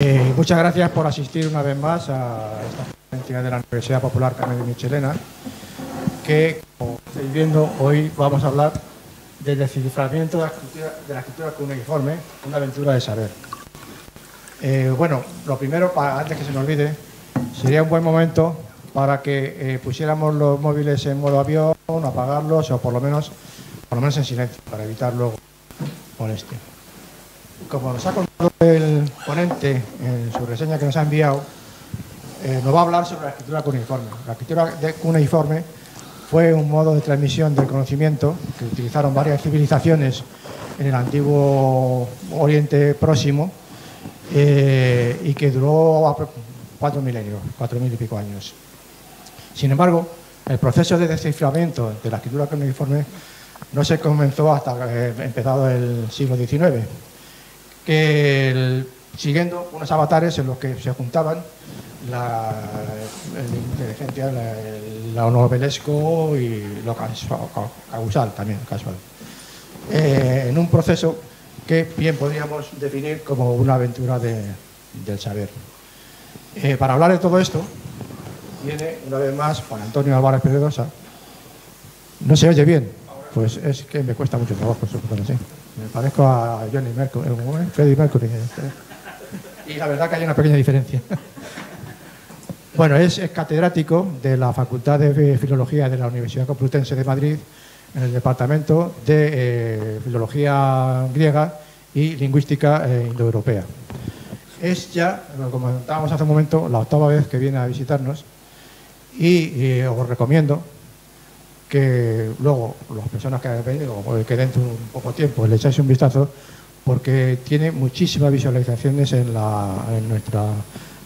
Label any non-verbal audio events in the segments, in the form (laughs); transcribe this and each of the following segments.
Eh, muchas gracias por asistir una vez más a esta conferencia de la Universidad Popular Carmen de Michelena, que, como estáis viendo, hoy vamos a hablar del desciframiento de la escritura, de la escritura cuneiforme, una aventura de saber. Eh, bueno, lo primero, antes que se nos olvide, sería un buen momento para que eh, pusiéramos los móviles en modo avión, apagarlos o por lo menos, por lo menos en silencio, para evitar luego molestia. Como nos ha el ponente en su reseña que nos ha enviado, eh, nos va a hablar sobre la escritura cuneiforme. La escritura de cuneiforme fue un modo de transmisión del conocimiento que utilizaron varias civilizaciones en el antiguo Oriente Próximo eh, y que duró cuatro milenios, cuatro mil y pico años. Sin embargo, el proceso de desciframiento de la escritura cuneiforme no se comenzó hasta eh, empezado el siglo XIX, siguiendo unos avatares en los que se juntaban la, la inteligencia, la- lo novelesco y lo causal también, casual. Eh, en un proceso que bien podríamos definir como una aventura de- del saber. Eh, para hablar de todo esto, viene una vez más Juan Antonio Álvarez Pedrosa. ¿No se oye bien? Pues es que me cuesta mucho trabajo, pero sí. Me parezco a Johnny Mercury, ¿cómo es? Freddie Mercury. este. Y la verdad que hay una pequeña diferencia. Bueno, es, catedrático de la Facultad de Filología de la Universidad Complutense de Madrid en el Departamento de eh, Filología Griega y Lingüística eh, Indoeuropea. Es ya, como comentábamos hace un momento, la octava vez que viene a visitarnos y eh, os recomiendo que luego las personas que hayan venido, o que dentro de un poco tiempo le echáis un vistazo, porque tiene muchísimas visualizaciones en, la, en nuestra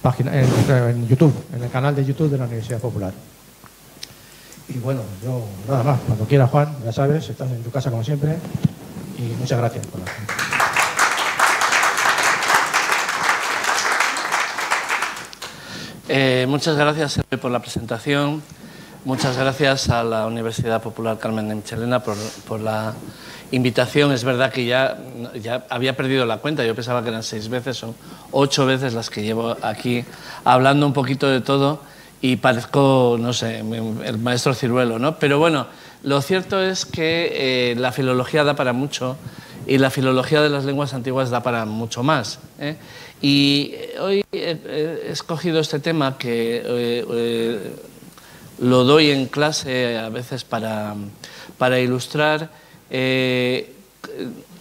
página, en, en YouTube, en el canal de YouTube de la Universidad Popular. Y bueno, yo nada más, cuando quiera Juan, ya sabes, estás en tu casa como siempre, y muchas gracias por la Eh, muchas gracias por la presentación. Muchas gracias a la Universidad Popular Carmen de Michelena por, por la invitación. Es verdad que ya, ya había perdido la cuenta. Yo pensaba que eran seis veces, son ocho veces las que llevo aquí hablando un poquito de todo y parezco, no sé, el maestro ciruelo, ¿no? Pero bueno, lo cierto es que eh, la filología da para mucho y la filología de las lenguas antiguas da para mucho más. ¿eh? Y hoy he, he escogido este tema que eh, eh, lo doy en clase a veces para, para ilustrar eh,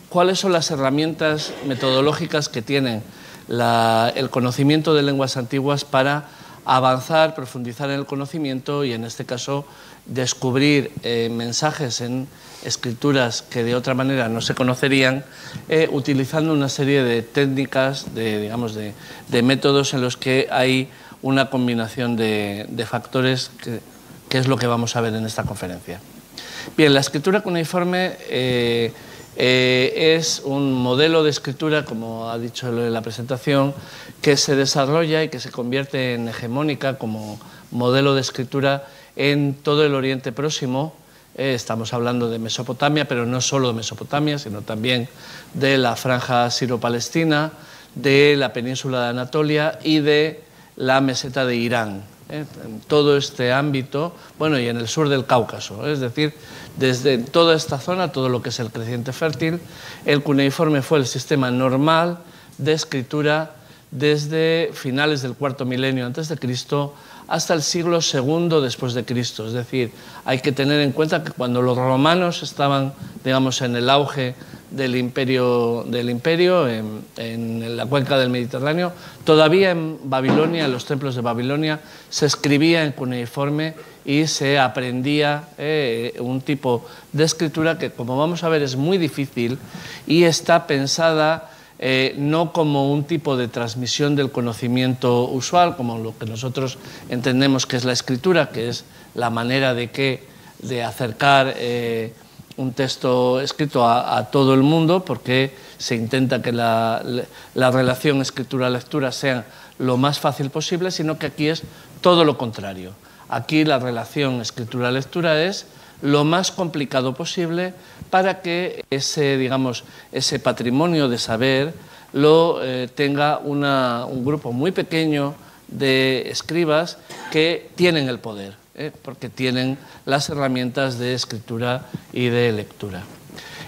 cuáles son las herramientas metodológicas que tienen el conocimiento de lenguas antiguas para avanzar, profundizar en el conocimiento y en este caso descubrir eh, mensajes en escrituras que de otra manera no se conocerían, eh, utilizando una serie de técnicas, de, digamos, de, de métodos en los que hay una combinación de, de factores que, que es lo que vamos a ver en esta conferencia. Bien, la escritura cuneiforme eh, eh, es un modelo de escritura, como ha dicho en la presentación, que se desarrolla y que se convierte en hegemónica como modelo de escritura en todo el Oriente Próximo. Eh, estamos hablando de Mesopotamia, pero no solo de Mesopotamia, sino también de la franja siro-palestina, de la península de Anatolia y de la meseta de Irán. ¿Eh? En todo este ámbito, bueno, y en el sur del Cáucaso, ¿eh? es decir, desde toda esta zona, todo lo que es el creciente fértil, el cuneiforme fue el sistema normal de escritura desde finales del cuarto milenio antes de Cristo hasta el siglo II después de Cristo. Es decir, hay que tener en cuenta que cuando los romanos estaban, digamos, en el auge del imperio, del imperio en, la cuenca del Mediterráneo, todavía en Babilonia, en los templos de Babilonia, se escribía en cuneiforme y se aprendía eh, un tipo de escritura que, como vamos a ver, es muy difícil y está pensada eh, no como un tipo de transmisión del conocimiento usual, como lo que nosotros entendemos que es la escritura, que es la manera de, que, de acercar eh, un texto escrito a, todo el mundo, porque se intenta que la, la relación escritura-lectura sea lo más fácil posible, sino que aquí es todo lo contrario. Aquí la relación escritura-lectura es lo más complicado posible para que ese, digamos, ese patrimonio de saber lo tenga un grupo muy pequeño de escribas que tienen el poder, porque tienen las herramientas de escritura y de lectura.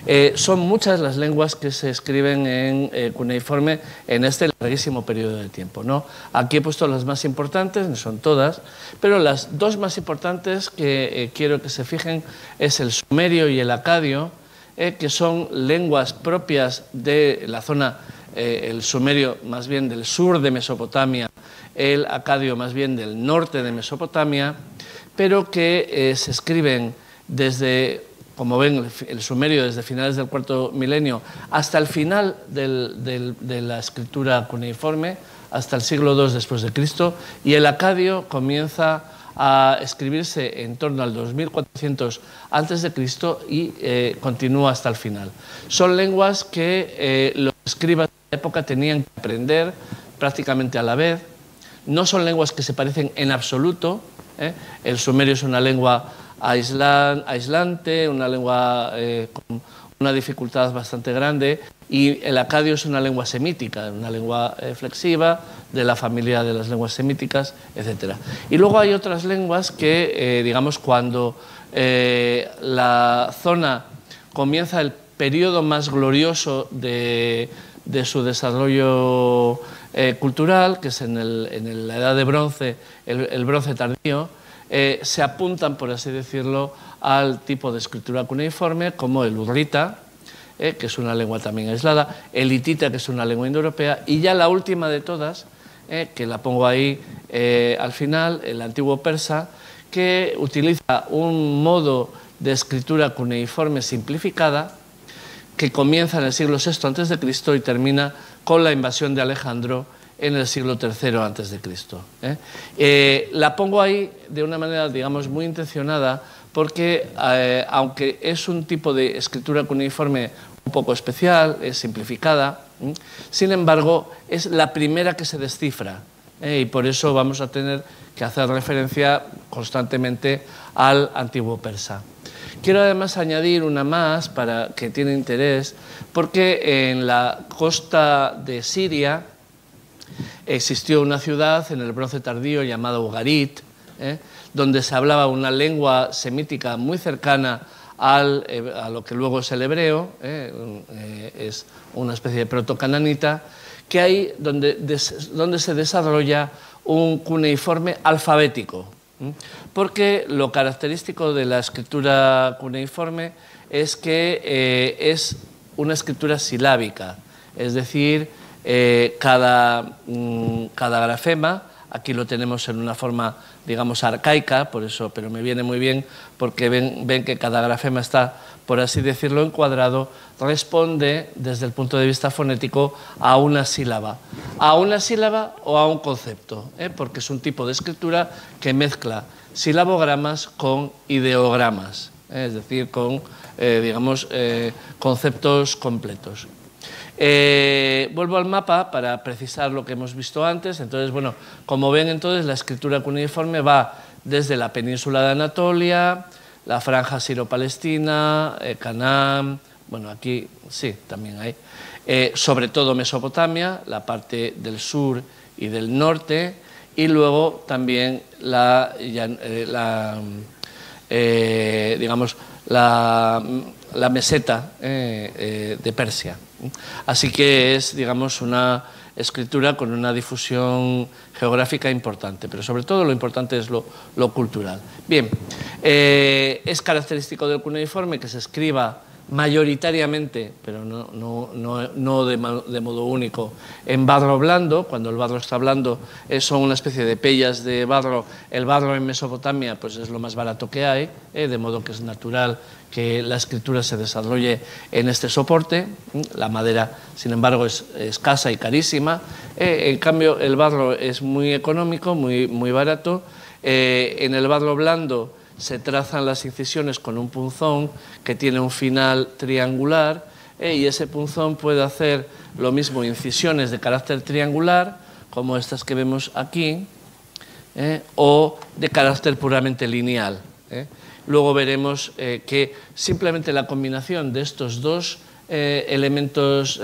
Eh, son muchas las lenguas que se escriben en eh, cuneiforme en este larguísimo periodo de tiempo. ¿no? Aquí he puesto las más importantes, no son todas, pero las dos más importantes que eh, quiero que se fijen es el sumerio y el acadio, que son lenguas propias de la zona, el sumerio más bien del sur de Mesopotamia, el acadio más bien del norte de Mesopotamia, pero que se escriben desde como ven, el sumerio desde finales del cuarto milenio hasta el final de la escritura cuneiforme, hasta el siglo II después de Cristo, y el acadio comienza a escribirse en torno al 2400 antes de Cristo y eh, continúa hasta el final. Son lenguas que eh, los escribas de la época tenían que aprender prácticamente a la vez. No son lenguas que se parecen en absoluto. ¿eh? El sumerio es una lengua aislante, una lengua eh, con una dificultad bastante grande, y el acadio es una lengua semítica, una lengua eh, flexiva de la familia de las lenguas semíticas, etc. Y luego hay otras lenguas que, eh, digamos, cuando la zona comienza el periodo más glorioso de, su desarrollo cultural, que es en, la edad de bronce, el bronce tardío, eh, se apuntan, por así decirlo, al tipo de escritura cuneiforme, como el urrita, eh, que es una lengua también aislada, el hitita, que es una lengua indoeuropea, y ya la última de todas, eh, que la pongo ahí al final, el antiguo persa, que utiliza un modo de escritura cuneiforme simplificada, que comienza en el siglo VI a.C. y termina con la invasión de Alejandro en el siglo III antes de Cristo. ¿eh? Eh, la pongo ahí de una manera, digamos, muy intencionada, porque eh, aunque es un tipo de escritura cuneiforme un poco especial, es simplificada, sin embargo, es la primera que se descifra. Y por eso vamos a tener que hacer referencia constantemente al antiguo persa. Quiero además añadir una más para que tiene interés, porque en la costa de Siria, existió una ciudad en el bronce tardío llamada Ugarit, ¿eh? donde se hablaba una lengua semítica muy cercana al, eh, a lo que luego es el hebreo, ¿eh? es una especie de proto-cananita, que hay donde, donde se desarrolla un cuneiforme alfabético. Porque lo característico de la escritura cuneiforme es que es una escritura silábica, es decir, eh, cada, mm, cada grafema, aquí lo tenemos en una forma, digamos, arcaica, por eso, pero me viene muy bien porque ven, ven que cada grafema está, por así decirlo, encuadrado, responde desde el punto de vista fonético a una sílaba, a una sílaba o a un concepto, ¿eh? porque es un tipo de escritura que mezcla silabogramas con ideogramas, ¿eh? es decir, con, digamos, conceptos completos. Eh, vuelvo al mapa para precisar lo que hemos visto antes. Entonces, bueno, como ven, entonces la escritura cuneiforme va desde la península de Anatolia, la franja siro-palestina, eh, Canaán, bueno, aquí sí, también hay, eh, sobre todo Mesopotamia, la parte del sur y del norte, y luego también la, digamos, la, la meseta de Persia. Así que es, digamos, una escritura con una difusión geográfica importante, pero sobre todo lo importante es lo, cultural. Bien, eh, es característico del cuneiforme que se escriba mayoritariamente, pero no, de, modo único, en barro blando, cuando el barro está blando eh, son una especie de pellas de barro, el barro en Mesopotamia pues es lo más barato que hay, eh, de modo que es natural que la escritura se desarrolle en este soporte, la madera sin embargo es escasa y carísima, eh, en cambio el barro es muy económico, muy, muy barato, en el barro blando se trazan las incisiones con un punzón que tiene un final triangular eh, y ese punzón puede hacer lo mismo incisiones de carácter triangular, como estas que vemos aquí, eh, o de carácter puramente lineal. Eh. Luego veremos que simplemente la combinación de estos dos elementos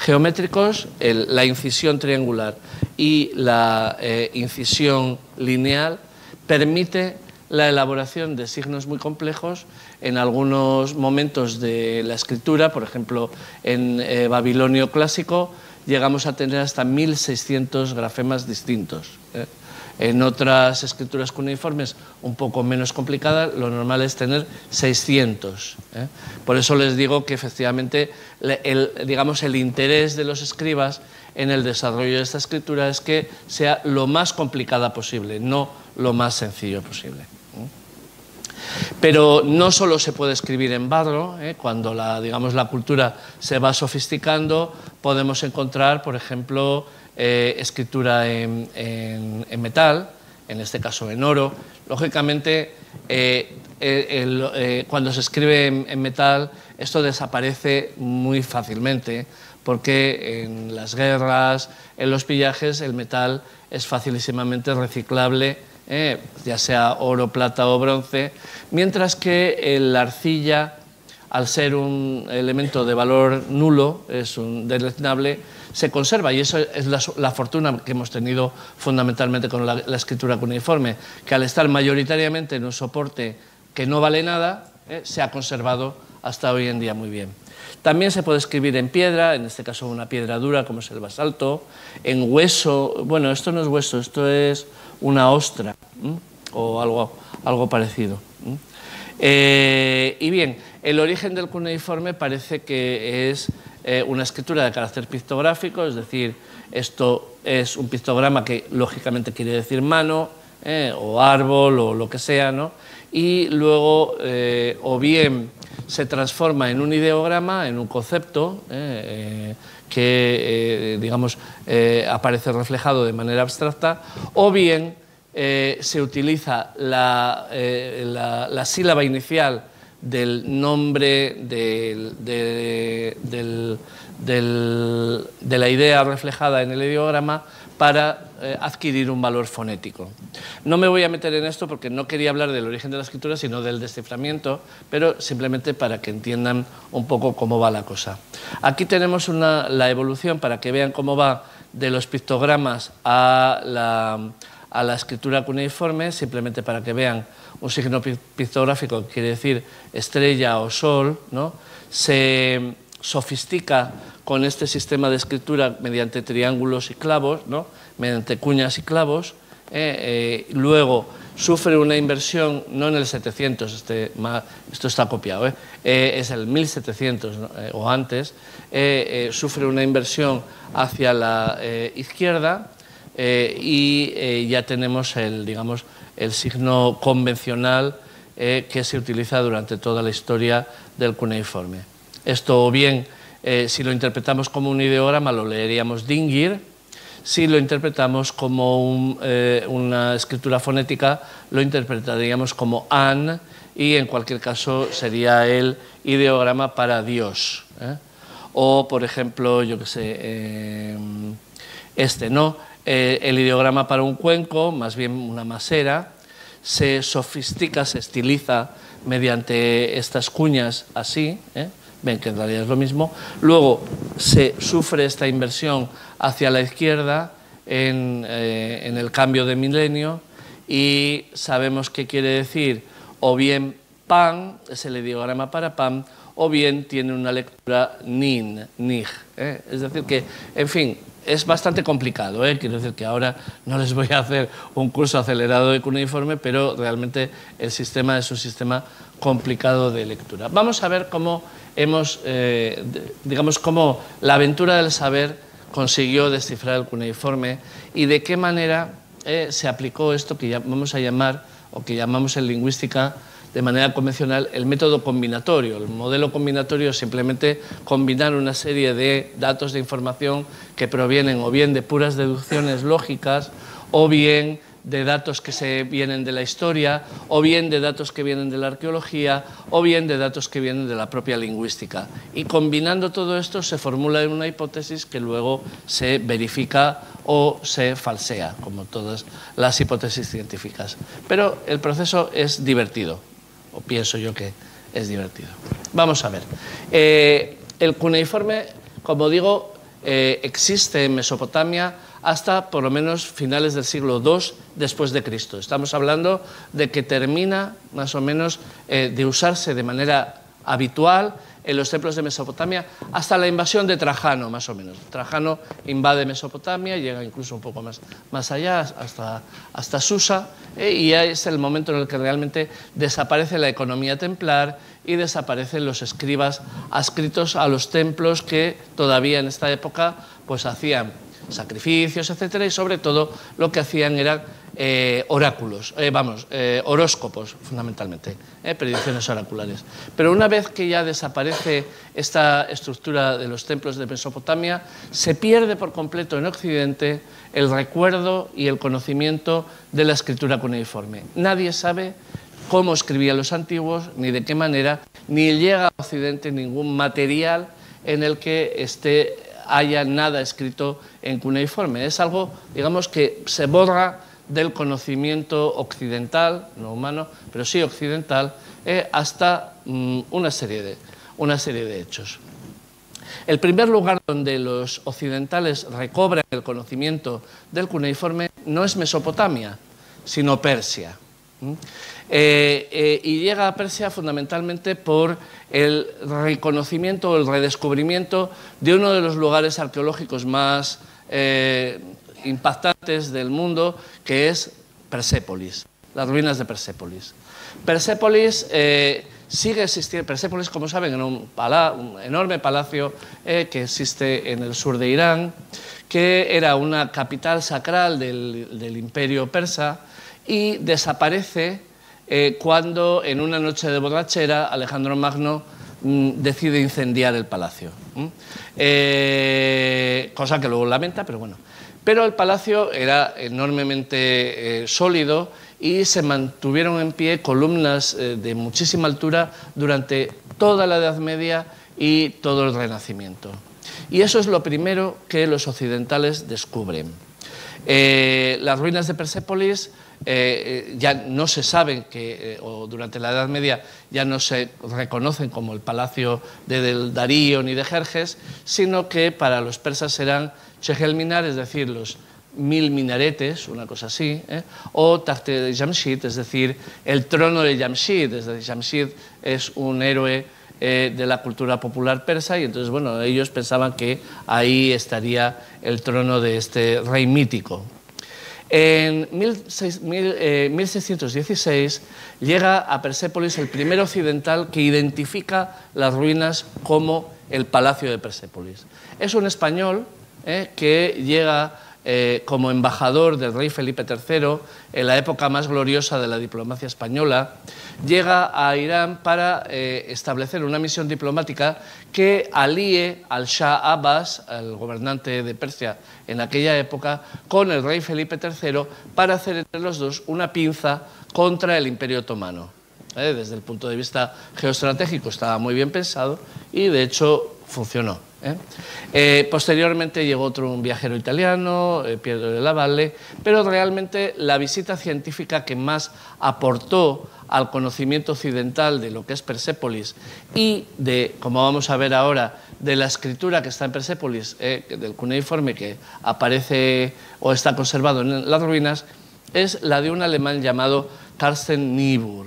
geométricos, la incisión triangular y la eh, incisión lineal permite la elaboración de signos muy complejos en algunos momentos de la escritura, por ejemplo, en eh, babilonio clásico llegamos a tener hasta 1600 grafemas distintos. En otras escrituras cuneiformes un poco menos complicadas, lo normal es tener 600. ¿eh? Por eso les digo que efectivamente el, digamos, el interés de los escribas en el desarrollo de esta escritura es que sea lo más complicada posible, no lo más sencillo posible. ¿eh? Pero no solo se puede escribir en barro, ¿eh? cuando la, digamos, la cultura se va sofisticando, podemos encontrar, por ejemplo, eh, escritura en, metal, en este caso en oro. Lógicamente, eh, eh, cuando se escribe en, metal, esto desaparece muy fácilmente, porque en las guerras, en los pillajes, el metal es facilísimamente reciclable, ya sea oro, plata o bronce, mientras que la arcilla, al ser un elemento de valor nulo, es un deleznable, se conserva y eso es la, fortuna que hemos tenido fundamentalmente con la, escritura cuneiforme, que al estar mayoritariamente en un soporte que no vale nada, eh, se ha conservado hasta hoy en día muy bien. También se puede escribir en piedra, en este caso una piedra dura como es el basalto, en hueso, bueno, esto no es hueso, esto es una ostra o algo, algo parecido. Eh, y bien, el origen del cuneiforme parece que es eh, una escritura de carácter pictográfico, es decir, esto es un pictograma que lógicamente quiere decir mano eh, o árbol o lo que sea, ¿no? y luego eh, o bien se transforma en un ideograma, en un concepto que, digamos, aparece reflejado de manera abstracta, o bien se utiliza la, la sílaba inicial del nombre de la idea reflejada en el ideograma para eh, adquirir un valor fonético. No me voy a meter en esto porque no quería hablar del origen de la escritura, sino del desciframiento, pero simplemente para que entiendan un poco cómo va la cosa. Aquí tenemos la evolución para que vean cómo va de los pictogramas a la, a la escritura cuneiforme, simplemente para que vean un signo pictográfico quiere decir estrella o sol, ¿no? se sofistica con este sistema de escritura mediante triángulos y clavos, ¿no? mediante cuñas y clavos, eh, eh, luego sufre una inversión, no en el 700, este, esto está copiado, ¿eh? es el 1700 o antes, sufre una inversión hacia la izquierda y ya tenemos el, digamos, el signo convencional eh, que se utiliza durante toda la historia del cuneiforme. Esto bien, eh, si lo interpretamos como un ideograma, lo leeríamos dingir, si lo interpretamos como eh, una escritura fonética, lo interpretaríamos como an, y en cualquier caso sería el ideograma para Dios. O, por ejemplo, yo que sé, este, ¿no? Eh, el ideograma para un cuenco, más bien una masera, se sofistica, se estiliza mediante estas cuñas así, ¿eh? ven que en realidad es lo mismo, luego se sufre esta inversión hacia la izquierda en, eh, en el cambio de milenio y sabemos qué quiere decir o bien pan, es el ideograma para pan, o bien tiene una lectura nin, nig. Es decir, que, en fin, es bastante complicado, ¿eh? quiero decir que ahora no les voy a hacer un curso acelerado de cuneiforme, pero realmente el sistema es un sistema complicado de lectura. Vamos a ver cómo hemos, eh, digamos, cómo la aventura del saber consiguió descifrar el cuneiforme y de qué manera eh, se aplicó esto que vamos a llamar, o que llamamos en lingüística, de manera convencional el método combinatorio. El modelo combinatorio es simplemente combinar una serie de datos de información que provienen o bien de puras deducciones lógicas o bien de datos que se vienen de la historia, o bien de datos que vienen de la arqueología, o bien de datos que vienen de la propia lingüística. Y combinando todo esto se formula una hipótesis que luego se verifica o se falsea, como todas las hipótesis científicas. Pero el proceso es divertido o pienso yo que es divertido. Vamos a ver. Eh, el cuneiforme, como digo, eh, existe en Mesopotamia hasta por lo menos finales del siglo II después de Cristo. Estamos hablando de que termina más o menos eh, de usarse de manera habitual en los templos de Mesopotamia hasta la invasión de Trajano, más o menos. Trajano invade Mesopotamia, llega incluso un poco más, más allá, hasta, hasta Susa, eh, y es el momento en el que realmente desaparece la economía templar y desaparecen los escribas adscritos a los templos que todavía en esta época pues hacían sacrificios, etcétera, y sobre todo lo que hacían eran eh, oráculos, eh, vamos, eh, horóscopos fundamentalmente, predicciones oraculares. Pero una vez que ya desaparece esta estructura de los templos de Mesopotamia, se pierde por completo en Occidente el recuerdo y el conocimiento de la escritura cuneiforme. Nadie sabe cómo escribían los antiguos, ni de qué manera, ni llega a Occidente ningún material en el que esté, haya nada escrito en cuneiforme. Es algo, digamos, que se borra del conocimiento occidental, no humano, pero sí occidental, eh, hasta mm, una, serie de, una serie de hechos. El primer lugar donde los occidentales recobran el conocimiento del cuneiforme no es Mesopotamia, sino Persia. Eh, eh, y llega a Persia fundamentalmente por el reconocimiento o el redescubrimiento de uno de los lugares arqueológicos más eh, impactantes del mundo, que es Persépolis, las ruinas de Persépolis. Persépolis sigue existiendo, Persépolis, como saben, en un, enorme palacio que existe en el sur de Irán, que era una capital sacral del imperio persa, y desaparece eh, cuando en una noche de borrachera Alejandro Magno mm, decide incendiar el palacio. Eh, cosa que luego lamenta, pero bueno. Pero el palacio era enormemente eh, sólido y se mantuvieron en pie columnas de muchísima altura durante toda la Edad Media y todo el Renacimiento. Y eso es lo primero que los occidentales descubren. las ruinas de Persépolis eh, eh, ya no se saben que, eh, o durante la Edad Media ya no se reconocen como el palacio de Darío ni de Jerjes, sino que para los persas serán Chehelminar, es decir, los mil minaretes, una cosa así, o Tahte de Jamshid, es decir, el trono de Jamshid, es decir, Jamshid es un héroe de la cultura popular persa y entonces, bueno, ellos pensaban que ahí estaría el trono de este rey mítico. En 1616 eh, llega a Persépolis el primer occidental que identifica las ruinas como el Palacio de Persépolis. Es un español eh, que llega eh, como embajador del rey Felipe III en la época más gloriosa de la diplomacia española, llega a Irán para eh, establecer una misión diplomática que alíe al Shah Abbas, el gobernante de Persia en aquella época, con el rey Felipe III para hacer entre los dos una pinza contra el imperio otomano. Eh, desde el punto de vista geoestratégico estaba muy bien pensado y de hecho funcionó. ¿Eh? Eh, posteriormente llegó otro un viajero italiano, eh, Piero de la Valle, pero realmente la visita científica que más aportó al conocimiento occidental de lo que es Persépolis y de, como vamos a ver ahora, de la escritura que está en Persépolis, del cuneiforme que aparece o está conservado en las ruinas, es la de un alemán llamado Carsten Niebuhr.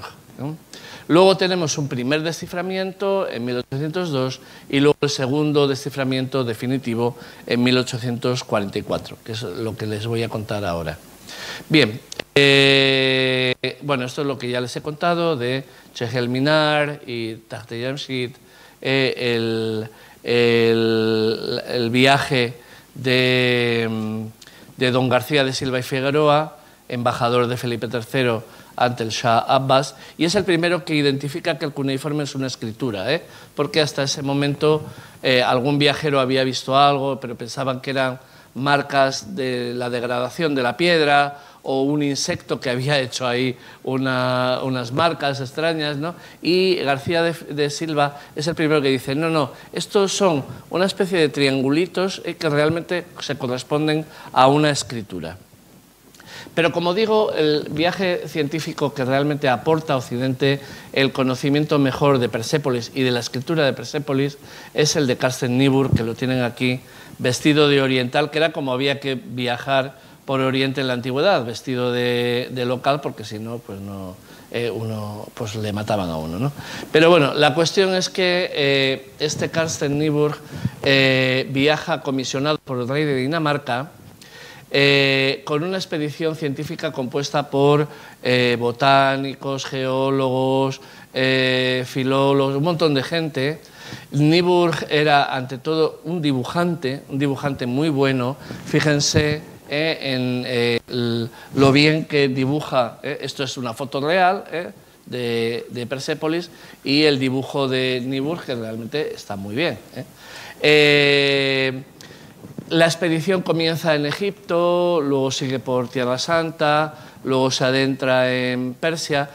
Luego tenemos un primer desciframiento en 1802 y luego el segundo desciframiento definitivo en 1844, que es lo que les voy a contar ahora. Bien, eh, bueno, esto es lo que ya les he contado de Chehelminar y Tahteyamshid, eh, el, el, viaje de, de don García de Silva y Figueroa, embajador de Felipe III ante el Shah Abbas y es el primero que identifica que el cuneiforme es una escritura, ¿eh? porque hasta ese momento eh, algún viajero había visto algo, pero pensaban que eran marcas de la degradación de la piedra o un insecto que había hecho ahí unas marcas extrañas, ¿no? Y García de, Silva es el primero que dice, no, no, estos son una especie de triangulitos eh, que realmente se corresponden a una escritura. Pero como digo, el viaje científico que realmente aporta a Occidente el conocimiento mejor de Persépolis y de la escritura de Persépolis es el de Carsten Niebuhr, que lo tienen aquí vestido de oriental, que era como había que viajar por Oriente en la antigüedad, vestido de, local, porque si no, pues no, eh, uno, pues le mataban a uno. ¿no? Pero bueno, la cuestión es que eh, este Carsten Niebuhr eh, viaja comisionado por el rey de Dinamarca con una expedición científica compuesta por botánicos, geólogos, filólogos, un montón de gente. Niebuhr era ante todo un dibujante, un dibujante muy bueno. Fíjense eh, en eh, lo bien que dibuja, eh, esto es una foto real de, de, Persépolis y el dibujo de Niebuhr que realmente está muy bien. La expedición comienza en Egipto, luego sigue por Tierra Santa, luego se adentra en Persia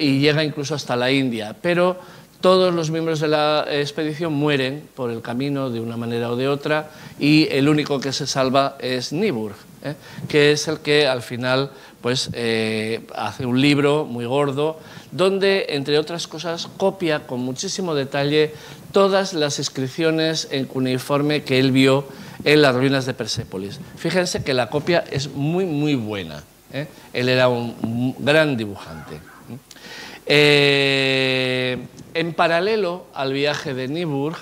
y llega incluso hasta la India, pero todos los miembros de la expedición mueren por el camino de una manera o de otra y el único que se salva es Niebuhr. ¿eh? que es el que al final pues, eh, hace un libro muy gordo, donde, entre otras cosas, copia con muchísimo detalle todas las inscripciones en cuneiforme que él vio en las ruinas de Persépolis. Fíjense que la copia es muy, muy buena. ¿eh? Él era un, gran dibujante. en paralelo al viaje de Niburg,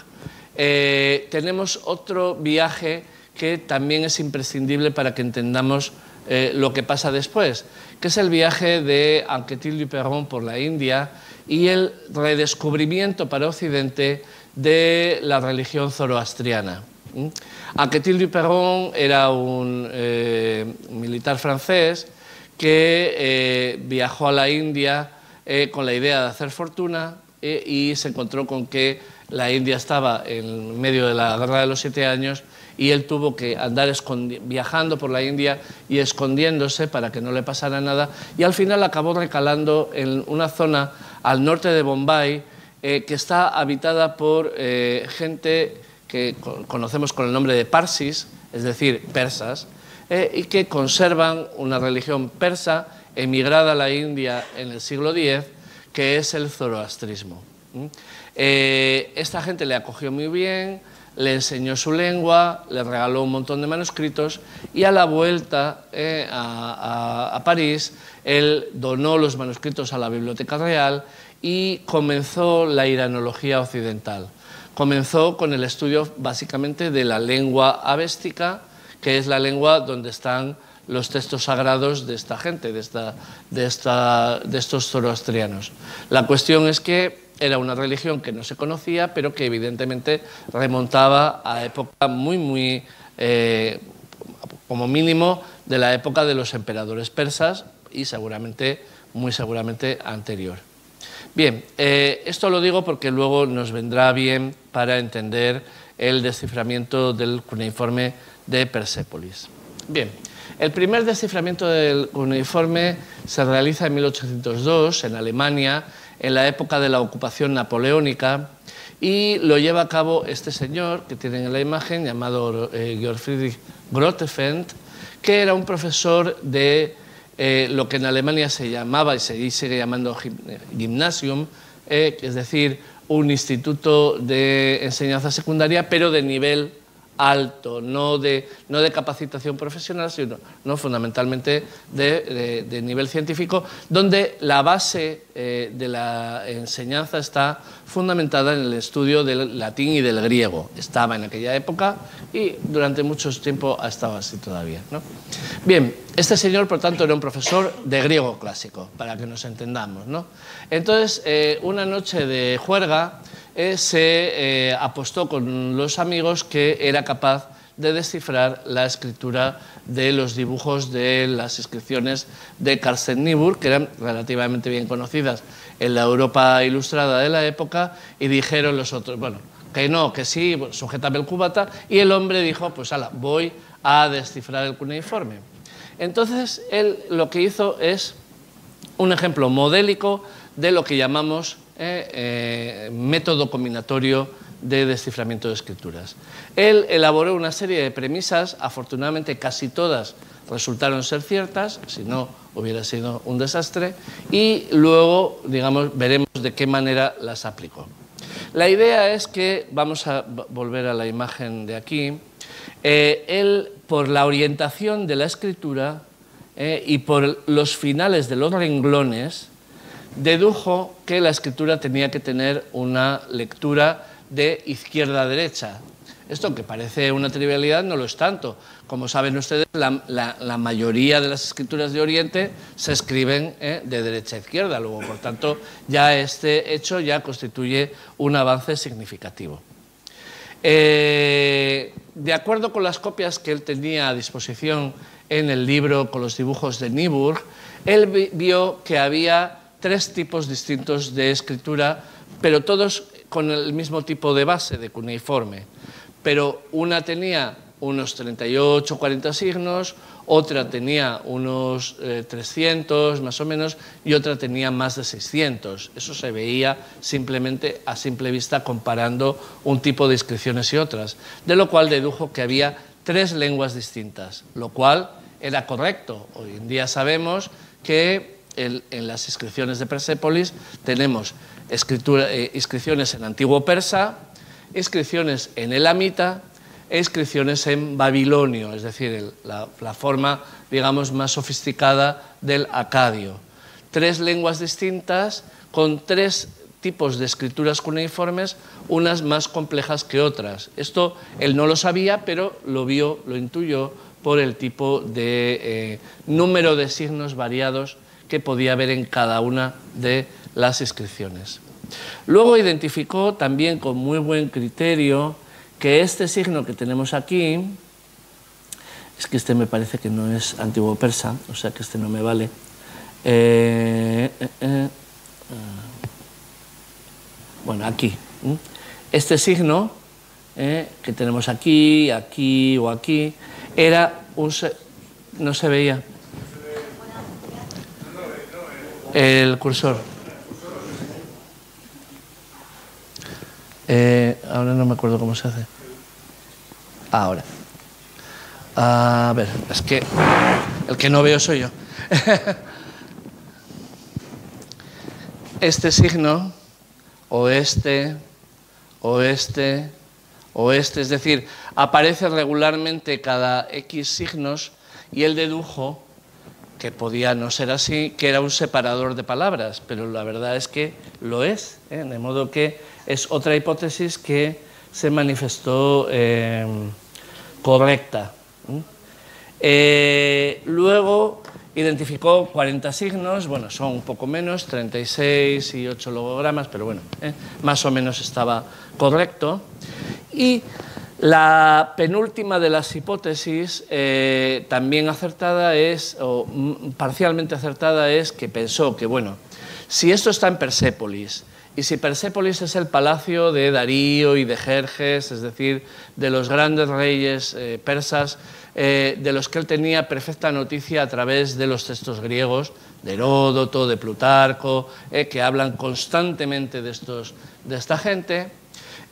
tenemos otro viaje que también es imprescindible para que entendamos eh, lo que pasa después, que es el viaje de Anquetil du Perron por la India y el redescubrimiento para Occidente de la religión zoroastriana. Anquetil du Perron era un eh, militar francés que eh, viajó a la India con la idea de hacer fortuna y se encontró con que la India estaba en medio de la Guerra de los Siete Años y él tuvo que andar viajando por la India y escondiéndose para que no le pasara nada y al final acabó recalando en una zona al norte de Bombay eh, que está habitada por eh, gente que conocemos con el nombre de Parsis, es decir, persas, eh, y que conservan una religión persa emigrada a la India en el siglo X, que es el zoroastrismo. esta gente le acogió muy bien, le enseñó su lengua, le regaló un montón de manuscritos y a la vuelta eh, a, París, él donó los manuscritos a la Biblioteca Real y comenzó la iranología occidental. Comenzó con el estudio básicamente de la lengua avéstica, que es la lengua donde están los textos sagrados de esta gente, de, esta, de, de estos zoroastrianos. La cuestión es que era una religión que no se conocía, pero que evidentemente remontaba a época muy, muy, eh, como mínimo, de la época de los emperadores persas y seguramente, muy seguramente anterior. Bien, eh, esto lo digo porque luego nos vendrá bien para entender el desciframiento del cuneiforme de Persépolis. Bien, el primer desciframiento del cuneiforme se realiza en 1802 en Alemania en la época de la ocupación napoleónica y lo lleva a cabo este señor que tienen en la imagen llamado eh, Georg Friedrich Grotefend, que era un profesor de eh, lo que en Alemania se llamaba y se sigue llamando gymnasium, eh, es decir, un instituto de enseñanza secundaria, pero de nivel alto, no de, no de capacitación profesional, sino no, fundamentalmente de, nivel científico, donde la base eh, de la enseñanza está fundamentada en el estudio del latín y del griego. Estaba en aquella época y durante mucho tiempo ha estado así todavía. Bien, este señor, por tanto, era un profesor de griego clásico, para que nos entendamos. ¿no? Entonces, eh, una noche de juerga, eh, se eh, apostó con los amigos que era capaz de descifrar la escritura de los dibujos de las inscripciones de Carsten Niebuhr, que eran relativamente bien conocidas en la Europa ilustrada de la época, y dijeron los otros, bueno, que no, que sí, sujétame el cubata, y el hombre dijo, pues ala, voy a descifrar el cuneiforme. Entonces, él lo que hizo es un ejemplo modélico de lo que llamamos eh, eh, método combinatorio de desciframiento de escrituras. Él elaboró una serie de premisas, afortunadamente casi todas resultaron ser ciertas, si no hubiera sido un desastre, y luego, digamos, veremos de qué manera las aplicó. La idea es que, vamos a volver a la imagen de aquí, eh, él, por la orientación de la escritura y por los finales de los renglones, dedujo que la escritura tenía que tener una lectura de izquierda a derecha. Esto, que parece una trivialidad, no lo es tanto. Como saben ustedes, la, mayoría de las escrituras de Oriente se escriben eh, de derecha a izquierda. Luego, por tanto, ya este hecho ya constituye un avance significativo. Eh, de acuerdo con las copias que él tenía a disposición en el libro con los dibujos de Niebuhr, él vio que había tres tipos distintos de escritura, pero todos con el mismo tipo de base, de cuneiforme. Pero una tenía unos 38, 40 signos, otra tenía unos 300 eh, más o menos y otra tenía más de 600. Eso se veía simplemente a simple vista comparando un tipo de inscripciones y otras, de lo cual dedujo que había tres lenguas distintas, lo cual era correcto. Hoy en día sabemos que en, las inscripciones de Persépolis tenemos eh, inscripciones en antiguo persa, inscripciones en elamita e inscripciones en babilonio, es decir, la, forma, digamos, más sofisticada del acadio. Tres lenguas distintas con tres tipos de escrituras cuneiformes, unas más complejas que otras. Esto él no lo sabía, pero lo vio, lo intuyó por el tipo de eh, número de signos variados que podía haber en cada una de las inscripciones. Luego identificó también con muy buen criterio que este signo que tenemos aquí, es que este me parece que no es antiguo persa, o sea que este no me vale. Eh, eh, eh, bueno, aquí. Este signo que tenemos aquí, aquí o aquí, era un... no se veía el cursor. Eh, ahora no me acuerdo cómo se hace. Ahora. A ver, es que el que no veo soy yo. (laughs) este signo, o este, o este, o este, es decir, aparece regularmente cada X signos y él dedujo que podía no ser así, que era un separador de palabras, pero la verdad es que lo es, ¿eh? de modo que es otra hipótesis que se manifestó eh, correcta. Eh, luego identificó 40 signos, bueno, son un poco menos, 36 y 8 logogramas, pero bueno, más o menos estaba correcto. Y la penúltima de las hipótesis, eh, también acertada es, o parcialmente acertada, es que pensó que, bueno, si esto está en Persépolis, y si Persépolis es el palacio de Darío y de Jerjes, es decir, de los grandes reyes eh, persas, eh, de los que él tenía perfecta noticia a través de los textos griegos, de Heródoto, de Plutarco, que hablan constantemente de, estos, de esta gente,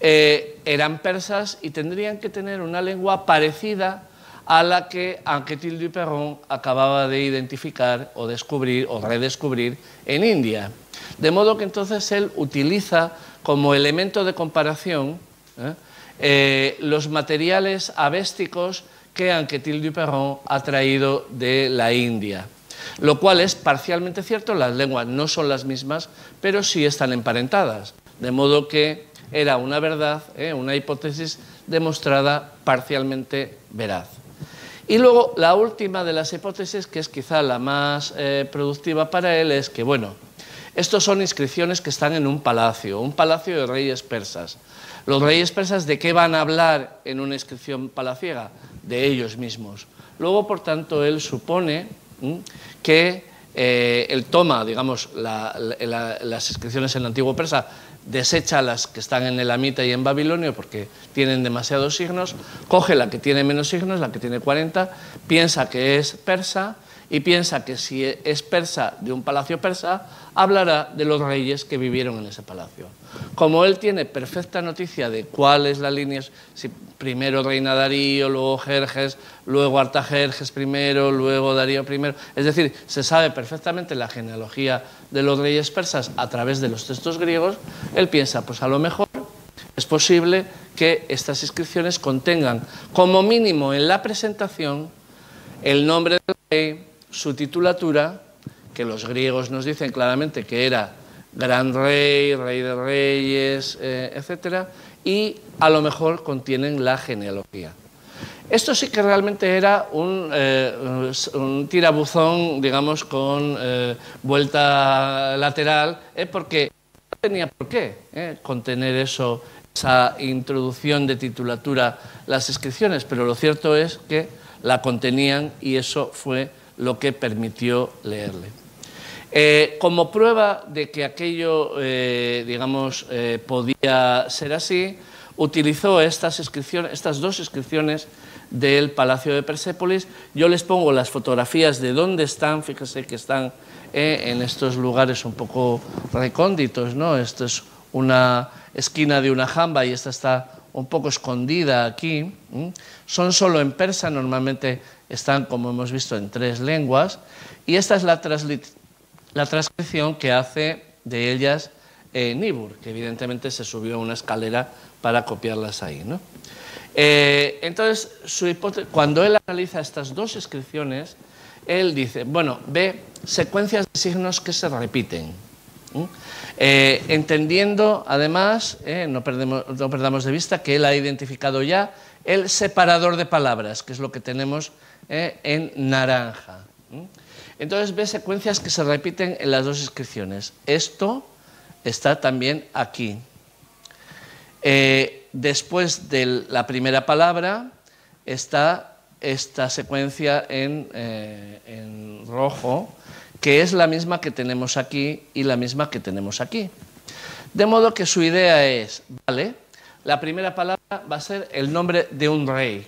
eh, eran persas y tendrían que tener una lengua parecida a la que Anquetil du Perron acababa de identificar o descubrir o redescubrir en India. De modo que entonces él utiliza como elemento de comparación ¿eh? Eh, los materiales avésticos que Anquetil du Perron ha traído de la India. Lo cual es parcialmente cierto, las lenguas no son las mismas, pero sí están emparentadas. De modo que era una verdad, ¿eh? una hipótesis demostrada parcialmente veraz. Y luego la última de las hipótesis, que es quizá la más eh, productiva para él, es que, bueno, estos son inscripciones que están en un palacio, un palacio de reyes persas. Los reyes persas, ¿de qué van a hablar en una inscripción palaciega? De ellos mismos. Luego, por tanto, él supone que eh, él toma, digamos, las inscripciones en el antiguo persa desecha las que están en el Amita y en Babilonio porque tienen demasiados signos, coge la que tiene menos signos, la que tiene 40, piensa que es persa y piensa que si es persa de un palacio persa, hablará de los reyes que vivieron en ese palacio. Como él tiene perfecta noticia de cuál es la línea, si primero reina Darío, luego Jerjes, luego Artajerjes primero, luego Darío primero, es decir, se sabe perfectamente la genealogía de los reyes persas a través de los textos griegos, él piensa, pues a lo mejor es posible que estas inscripciones contengan, como mínimo en la presentación, el nombre del rey, su titulatura, que los griegos nos dicen claramente que era gran rey, rey de reyes, eh, etcétera, y a lo mejor contienen la genealogía. Esto sí que realmente era un, eh, tirabuzón, digamos, con eh, vuelta lateral, porque no tenía por qué contener eso, esa introducción de titulatura, las inscripciones, pero lo cierto es que la contenían y eso fue lo que permitió leerle. Eh, como prueba de que aquello, eh, digamos, eh, podía ser así, utilizó estas, estas dos inscripciones del Palacio de Persépolis. Yo les pongo las fotografías de dónde están, fíjense que están en estos lugares un poco recónditos, ¿no? Esta es una esquina de una jamba y esta está un poco escondida aquí. Son solo en persa, normalmente están, como hemos visto, en tres lenguas. Y esta es la, transcripción que hace de ellas eh, Nibur, que evidentemente se subió a una escalera para copiarlas ahí. Eh, entonces, cuando él analiza estas dos inscripciones, él dice, bueno, ve secuencias de signos que se repiten. Eh, entendiendo, además, eh, no, perdamos de vista que él ha identificado ya el separador de palabras, que es lo que tenemos eh, en naranja. Entonces ve secuencias que se repiten en las dos inscripciones. Esto está también aquí. después de la primera palabra está esta secuencia en rojo, que es la misma que tenemos aquí y la misma que tenemos aquí. De modo que su idea es, vale, la primera palabra va a ser el nombre de un rey.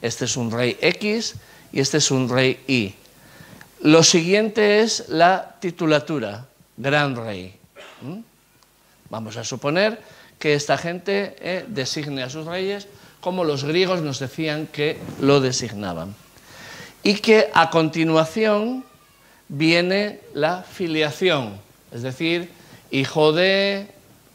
Este es un rey X y este es un rey Y. Lo siguiente es la titulatura, gran rey. Vamos a suponer que esta gente eh, designe a sus reyes como los griegos nos decían que lo designaban. Y que a continuación viene la filiación, es decir, hijo de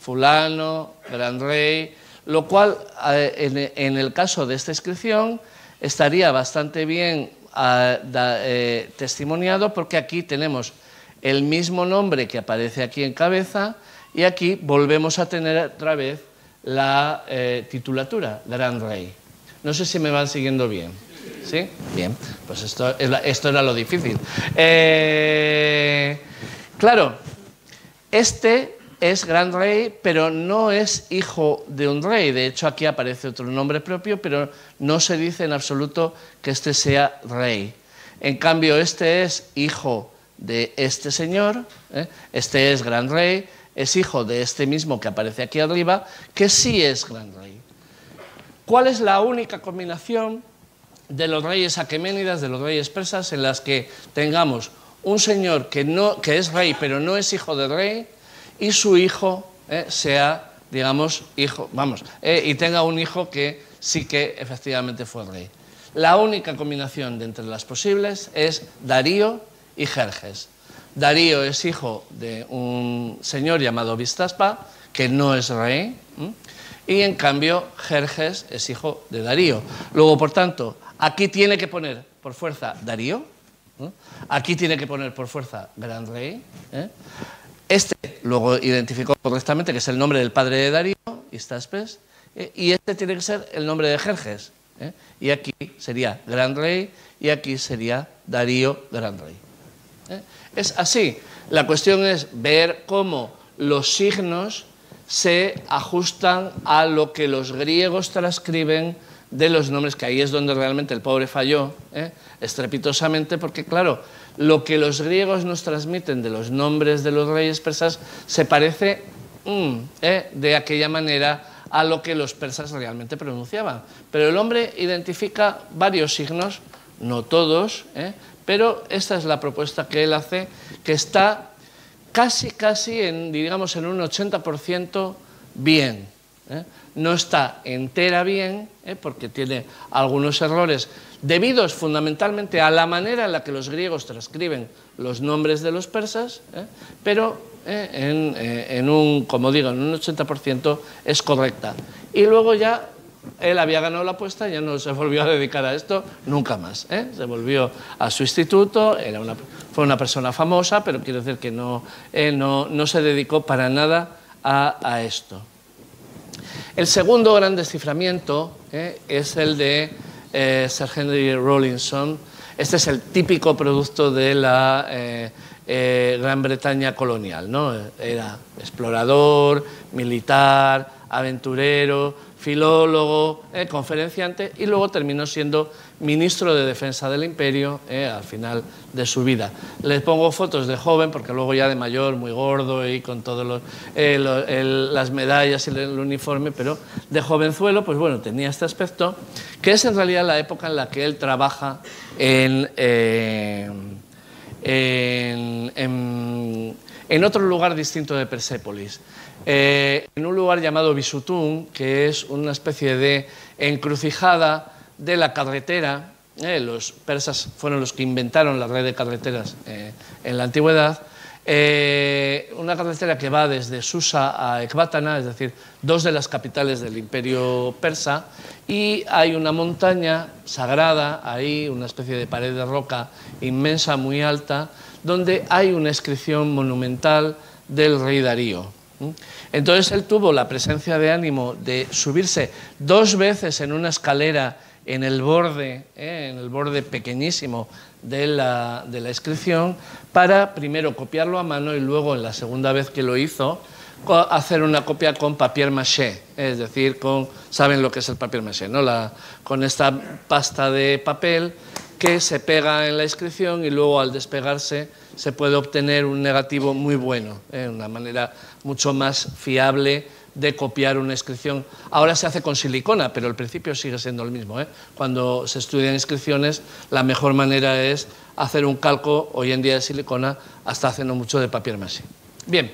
fulano, gran rey, lo cual en, el caso de esta inscripción estaría bastante bien eh, testimoniado porque aquí tenemos el mismo nombre que aparece aquí en cabeza y aquí volvemos a tener otra vez la eh, titulatura, gran rey. No sé si me van siguiendo bien. ¿Sí? Bien, pues esto, esto era lo difícil. Eh, claro, este es gran rey, pero no es hijo de un rey. De hecho, aquí aparece otro nombre propio, pero no se dice en absoluto que este sea rey. En cambio, este es hijo de este señor, ¿eh? este es gran rey, es hijo de este mismo que aparece aquí arriba, que sí es gran rey. ¿Cuál es la única combinación de los reyes aqueménidas, de los reyes persas, en las que tengamos un señor que, no, que es rey pero no es hijo de rey y su hijo eh, sea, digamos, hijo, vamos, eh, y tenga un hijo que sí que efectivamente fue rey. La única combinación de entre las posibles es Darío y Jerjes. Darío es hijo de un señor llamado Vistaspa, que no es rey, y en cambio Jerjes es hijo de Darío. Luego, por tanto, Aquí tiene que poner por fuerza Darío, aquí tiene que poner por fuerza Gran Rey. ¿eh? Este luego identificó correctamente que es el nombre del padre de Darío, Istaspes, ¿eh? y este tiene que ser el nombre de Jerjes. ¿eh? Y aquí sería Gran Rey y aquí sería Darío Gran Rey. Es así. La cuestión es ver cómo los signos se ajustan a lo que los griegos transcriben de los nombres, que ahí es donde realmente el pobre falló, ¿eh? estrepitosamente, porque claro, lo que los griegos nos transmiten de los nombres de los reyes persas se parece mm, ¿eh? de aquella manera a lo que los persas realmente pronunciaban. Pero el hombre identifica varios signos no todos, ¿eh? pero esta es la propuesta que él hace, que está casi, casi en, digamos, en un 80% bien. ¿eh? No está entera bien, ¿eh? porque tiene algunos errores debidos fundamentalmente a la manera en la que los griegos transcriben los nombres de los persas, pero en, en, un, como digo, en un 80% es correcta. Y luego ya él había ganado la apuesta ya no se volvió a dedicar a esto nunca más. ¿eh? Se volvió a su instituto, era una, fue una persona famosa, pero quiero decir que no, no, se dedicó para nada a, esto. El segundo gran desciframiento ¿eh? es el de eh, Sir Henry Rawlinson. Este es el típico producto de la Gran Bretaña colonial. ¿no? Era explorador, militar, aventurero, filólogo, eh, conferenciante y luego terminó siendo ministro de Defensa del Imperio eh, al final de su vida. Les pongo fotos de joven porque luego ya de mayor, muy gordo y con todas eh, las medallas y el, uniforme, pero de jovenzuelo, pues bueno, tenía este aspecto, que es en realidad la época en la que él trabaja en, en otro lugar distinto de Persépolis. Eh, en un lugar llamado Bisutún, que es una especie de encrucijada de la carretera. Eh, los persas fueron los que inventaron la red de carreteras eh, en la antigüedad. una carretera que va desde Susa a Ecbátana, es decir, dos de las capitales del imperio persa, y hay una montaña sagrada ahí, una especie de pared de roca inmensa, muy alta, donde hay una inscripción monumental del rey Darío. Entonces él tuvo la presencia de ánimo de subirse dos veces en una escalera en el borde, eh, en el borde pequeñísimo de la, inscripción, para primero copiarlo a mano y luego, en la segunda vez que lo hizo, hacer una copia con papier maché, es decir, con, saben lo que es el papier maché, ¿no? con esta pasta de papel que se pega en la inscripción y luego al despegarse se puede obtener un negativo muy bueno, ¿eh? una manera mucho más fiable de copiar una inscripción. Ahora se hace con silicona, pero el principio sigue siendo el mismo. ¿eh? Cuando se estudian inscripciones, la mejor manera es hacer un calco, hoy en día de silicona, hasta haciendo mucho de papel más. Bien,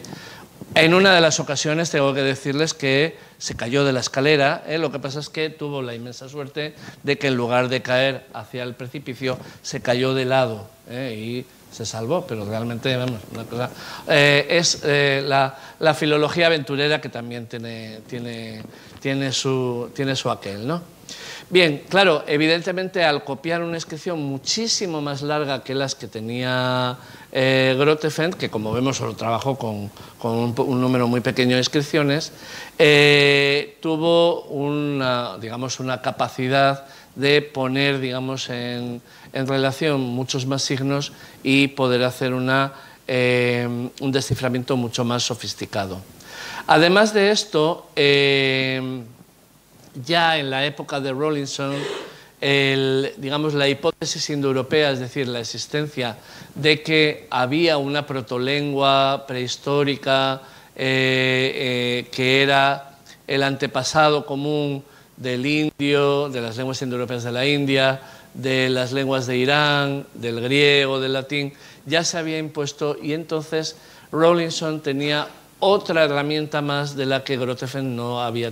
en una de las ocasiones tengo que decirles que se cayó de la escalera, ¿eh? lo que pasa es que tuvo la inmensa suerte de que en lugar de caer hacia el precipicio, se cayó de lado ¿eh? Se salvó, pero realmente, vamos, una. Eh, es eh, la, filología aventurera que también tiene, tiene, tiene, su, tiene su aquel, ¿no? Bien, claro, evidentemente al copiar una inscripción muchísimo más larga que las que tenía eh, Grotefend, que como vemos solo trabajó con, un, número muy pequeño de inscripciones, tuvo una, digamos, una capacidad de poner digamos, en, relación muchos más signos y poder hacer una, eh, un desciframiento mucho más sofisticado. Además de esto, eh, ya en la época de Rawlinson, digamos, la hipótesis indoeuropea, es decir, la existencia de que había una protolengua prehistórica eh, que era el antepasado común del indio, de las lenguas indoeuropeas de la India, de las lenguas de Irán, del griego, del latín, ya se había impuesto y entonces Rawlinson tenía otra herramienta más de la que Grotefend no había,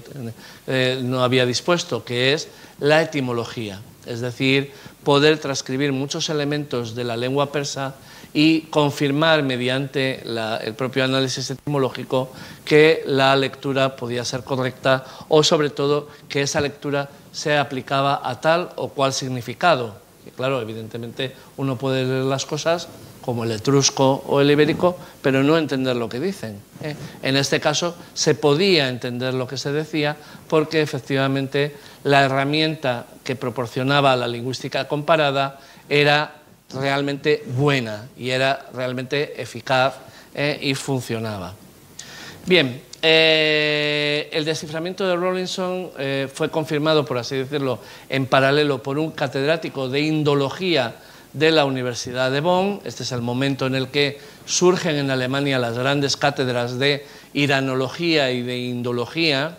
eh, no había dispuesto, que es la etimología, es decir, poder transcribir muchos elementos de la lengua persa y confirmar mediante el propio análisis etimológico que la lectura podía ser correcta o sobre todo que esa lectura se aplicaba a tal o cual significado. Claro, evidentemente uno puede leer las cosas como el etrusco o el ibérico, pero no entender lo que dicen. ¿eh? En este caso se podía entender lo que se decía porque efectivamente la herramienta que proporcionaba la lingüística comparada era realmente buena y era realmente eficaz eh, y funcionaba. Bien, eh, el desciframiento de Rawlinson eh, fue confirmado, por así decirlo, en paralelo por un catedrático de indología de la Universidad de Bonn. Este es el momento en el que surgen en Alemania las grandes cátedras de iranología y de indología.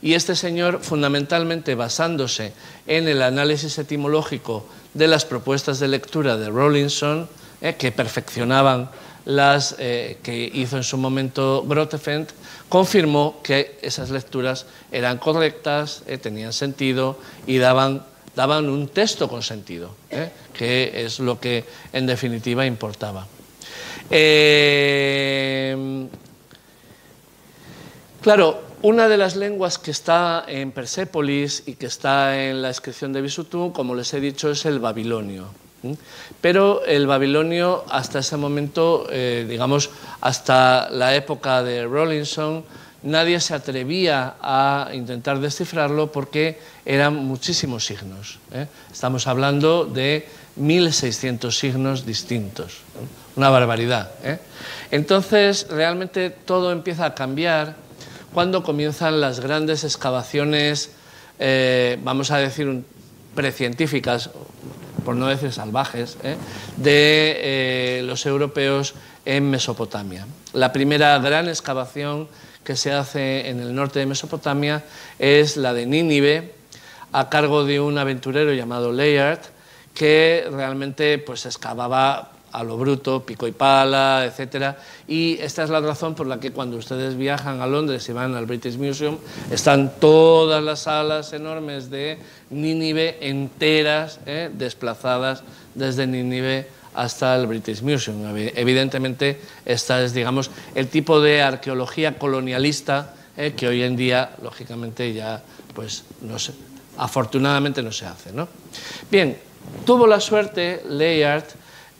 Y este señor, fundamentalmente basándose en el análisis etimológico de las propuestas de lectura de Rawlinson, eh, que perfeccionaban las que hizo en su momento Grotefend, confirmó que esas lecturas eran correctas, eh, tenían sentido y daban, daban un texto con sentido, que es lo que en definitiva importaba. claro, una de las lenguas que está en Persépolis y que está en la inscripción de Bisutun, como les he dicho, es el babilonio. Pero el babilonio hasta ese momento, eh, digamos, hasta la época de Rawlinson, nadie se atrevía a intentar descifrarlo porque eran muchísimos signos. ¿eh? Estamos hablando de 1.600 signos distintos, una barbaridad. ¿eh? Entonces, realmente todo empieza a cambiar cuando comienzan las grandes excavaciones, vamos a decir, precientíficas, por no decir salvajes, ¿eh? de eh, los europeos en Mesopotamia. La primera gran excavación que se hace en el norte de Mesopotamia es la de Nínive, a cargo de un aventurero llamado Layard, que realmente pues, excavaba a lo bruto, pico y pala, etc. Y esta es la razón por la que cuando ustedes viajan a Londres y van al British Museum, están todas las salas enormes de Nínive enteras, ¿eh? desplazadas desde Nínive hasta el British Museum. Evidentemente, esta es, digamos, el tipo de arqueología colonialista ¿eh? que hoy en día, lógicamente, ya, pues, no sé, afortunadamente no se hace. ¿no? Bien, tuvo la suerte, Layard,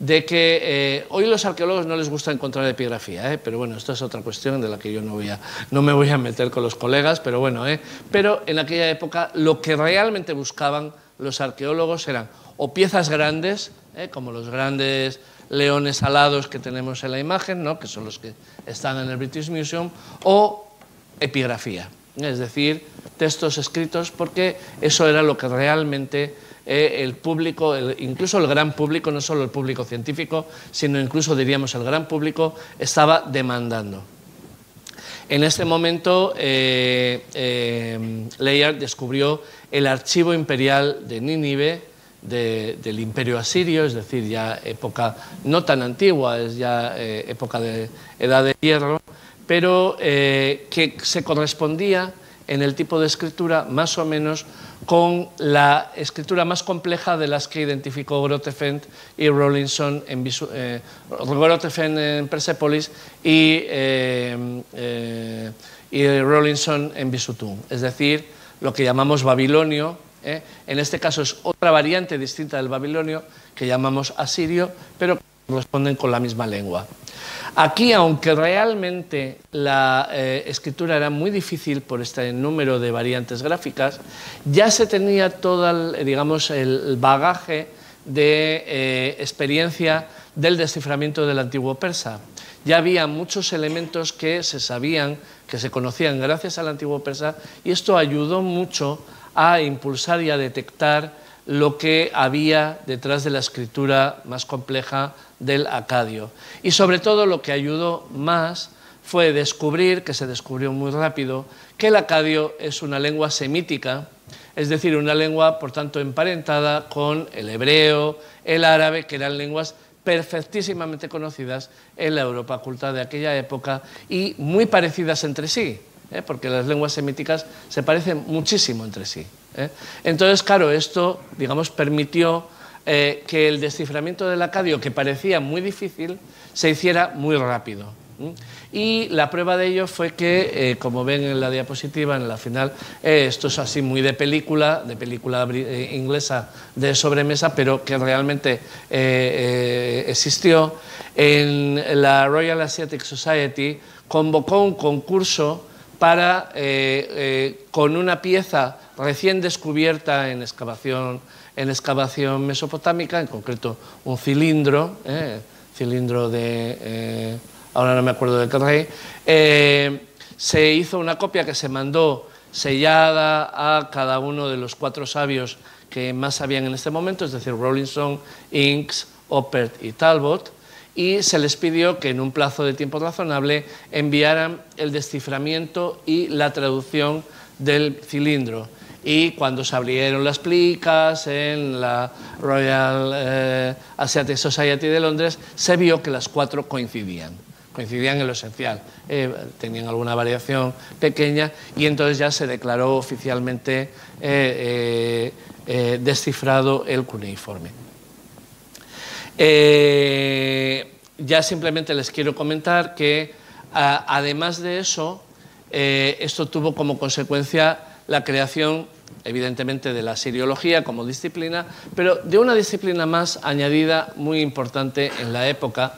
de que eh, hoy los arqueólogos no les gusta encontrar epigrafía, ¿eh? pero bueno, esto es otra cuestión de la que yo no, voy a, no me voy a meter con los colegas, pero bueno, ¿eh? pero en aquella época lo que realmente buscaban los arqueólogos eran o piezas grandes, como los grandes leones alados que tenemos en la imagen, ¿no? que son los que están en el British Museum, o epigrafía, es decir, textos escritos, porque eso era lo que realmente eh, el público, incluso el gran público, no solo el público científico, sino incluso diríamos el gran público, estaba demandando. En este momento, eh, eh Layard descubrió el archivo imperial de Nínive, del imperio asirio, es decir, ya época no tan antigua, es ya eh, época de edad de hierro, pero que se correspondía en el tipo de escritura más o menos con la escritura más compleja de las que identificó Grotefend y Rawlinson en, eh, en Persepolis y, eh, eh, y Rawlinson en Bisutun, es decir, lo que llamamos babilonio. En este caso es otra variante distinta del babilonio que llamamos asirio, pero corresponden con la misma lengua. Aquí, aunque realmente la eh, escritura era muy difícil por este número de variantes gráficas, ya se tenía todo el, digamos, el bagaje de eh, experiencia del desciframiento del antiguo persa. Ya había muchos elementos que se sabían, que se conocían gracias al antiguo persa, y esto ayudó mucho a impulsar y a detectar lo que había detrás de la escritura más compleja del acadio. Y sobre todo lo que ayudó más fue descubrir, que se descubrió muy rápido, que el acadio es una lengua semítica, es decir, una lengua, por tanto, emparentada con el hebreo, el árabe, que eran lenguas perfectísimamente conocidas en la Europa culta de aquella época y muy parecidas entre sí, ¿eh? porque las lenguas semíticas se parecen muchísimo entre sí. ¿Eh? Entonces, claro, esto, digamos, permitió eh, que el desciframiento del acadio, que parecía muy difícil, se hiciera muy rápido. Y la prueba de ello fue que, eh, como ven en la diapositiva, en la final, eh, esto es así muy de película, de película inglesa de sobremesa, pero que realmente existió, en la Royal Asiatic Society convocó un concurso para, con una pieza recién descubierta en excavación en excavación mesopotámica, en concreto un cilindro, eh, cilindro de, eh, ahora no me acuerdo de qué rey, eh, se hizo una copia que se mandó sellada a cada uno de los cuatro sabios que más sabían en este momento, es decir, Rawlinson, Inks, Oppert y Talbot, y se les pidió que en un plazo de tiempo razonable enviaran el desciframiento y la traducción del cilindro y cuando se abrieron las plicas en la Royal eh, Asiatic Society de Londres, se vio que las cuatro coincidían, coincidían en lo esencial, eh, tenían alguna variación pequeña y entonces ya se declaró oficialmente eh, descifrado el cuneiforme. Ya simplemente les quiero comentar que además de eso, esto tuvo como consecuencia la creación evidentemente de la siriología como disciplina, pero de una disciplina más añadida muy importante en la época,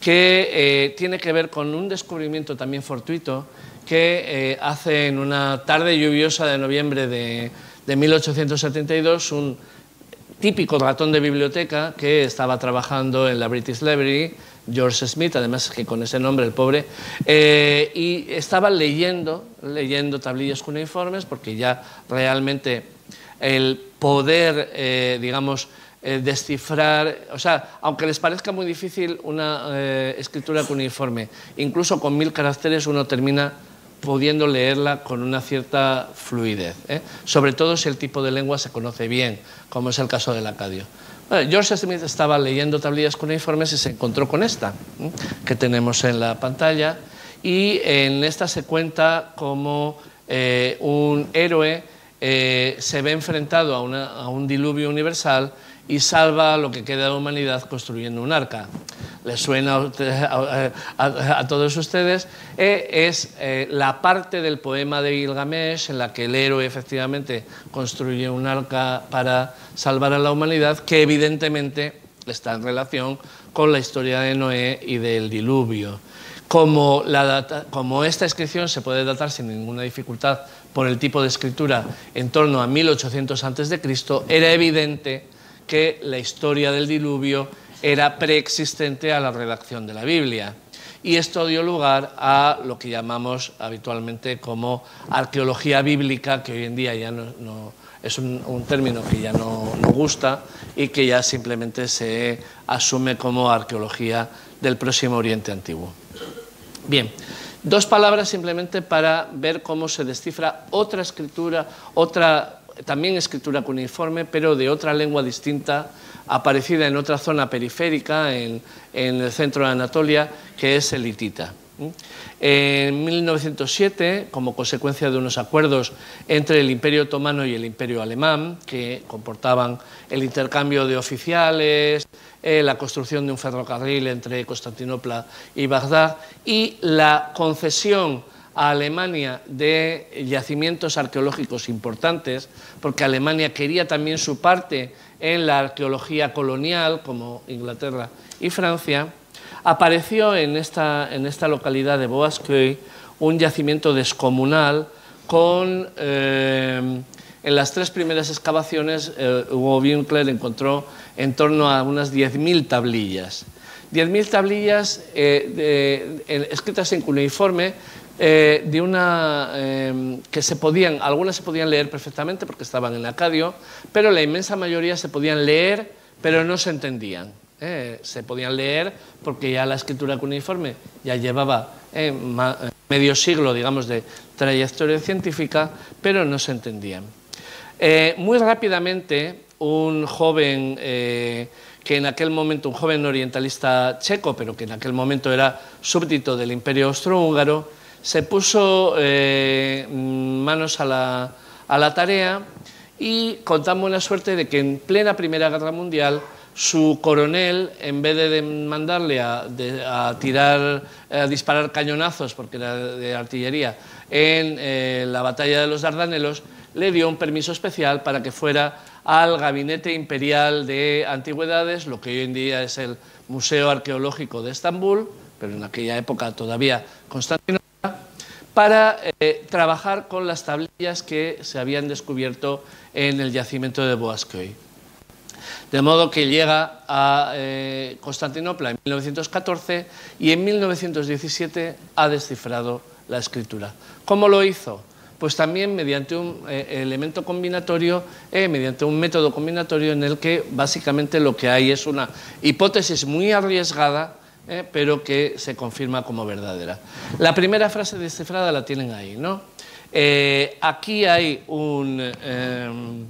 que eh, tiene que ver con un descubrimiento también fortuito que eh, hace en una tarde lluviosa de noviembre de, de 1872 un típico ratón de biblioteca que estaba trabajando en la British Library George Smith, además que con ese nombre el pobre, eh, y estaba leyendo, leyendo tablillas cuneiformes porque ya realmente el poder, eh, digamos, eh, descifrar, o sea, aunque les parezca muy difícil una escritura cuneiforme, incluso con mil caracteres uno termina pudiendo leerla con una cierta fluidez, sobre todo si el tipo de lengua se conoce bien, como es el caso del acadio. George Smith estaba leyendo tablillas cuneiformes y se encontró con esta, que tenemos en la pantalla, y en esta se cuenta como eh, un héroe eh, se ve enfrentado a, un diluvio universal y salva lo que queda de la humanidad construyendo un arca. Les suena a, todos ustedes, eh, es la parte del poema de Gilgamesh en la que el héroe efectivamente construye un arca para salvar a la humanidad, que evidentemente está en relación con la historia de Noé y del diluvio. Como, como esta inscripción se puede datar sin ninguna dificultad por el tipo de escritura en torno a 1800 a.C., era evidente que la historia del diluvio era preexistente a la redacción de la Biblia. Y esto dio lugar a lo que llamamos habitualmente como arqueología bíblica, que hoy en día ya no es un, término que ya no, no, gusta y que ya simplemente se asume como arqueología del próximo Oriente Antiguo. Bien, dos palabras simplemente para ver cómo se descifra otra escritura, otra también escritura cuneiforme, pero de otra lengua distinta, aparecida en otra zona periférica, en, el centro de Anatolia, que es el hitita. En 1907, como consecuencia de unos acuerdos entre el Imperio Otomano y el Imperio Alemán, que comportaban el intercambio de oficiales, eh, la construcción de un ferrocarril entre Constantinopla y Bagdad y la concesión a Alemania de yacimientos arqueológicos importantes, porque Alemania quería también su parte en la arqueología colonial, como Inglaterra y Francia, apareció en esta, en esta localidad de Boasqueuil un yacimiento descomunal con, eh, en las tres primeras excavaciones, eh, Hugo Winkler encontró en torno a unas 10.000 tablillas. 10.000 tablillas eh, escritas en cuneiforme de una que se podían, algunas se podían leer perfectamente porque estaban en acadio, pero la inmensa mayoría se podían leer, pero no se entendían. Eh, se podían leer porque ya la escritura cuneiforme ya llevaba eh, eh, medio siglo, digamos, de trayectoria científica, pero no se entendían. muy rápidamente, un joven que en aquel momento, un joven orientalista checo, pero que en aquel momento era súbdito del imperio austrohúngaro, se puso manos a la, la tarea y con tan buena suerte de que en plena Primera Guerra Mundial su coronel, en vez de mandarle a, tirar, a disparar cañonazos, porque era de artillería, en eh, la batalla de los Dardanelos, le dio un permiso especial para que fuera al Gabinete Imperial de Antigüedades, lo que hoy en día es el Museo Arqueológico de Estambul, pero en aquella época todavía Constantinopla, para eh, trabajar con las tablillas que se habían descubierto en el yacimiento de Boasqueuil. De modo que llega a eh, Constantinopla en 1914 y en 1917 ha descifrado la escritura. ¿Cómo lo hizo? Pues también mediante un eh, elemento combinatorio, mediante un método combinatorio en el que básicamente lo que hay es una hipótesis muy arriesgada, pero que se confirma como verdadera. La primera frase descifrada la tienen ahí, ¿no? Eh, aquí hay un em,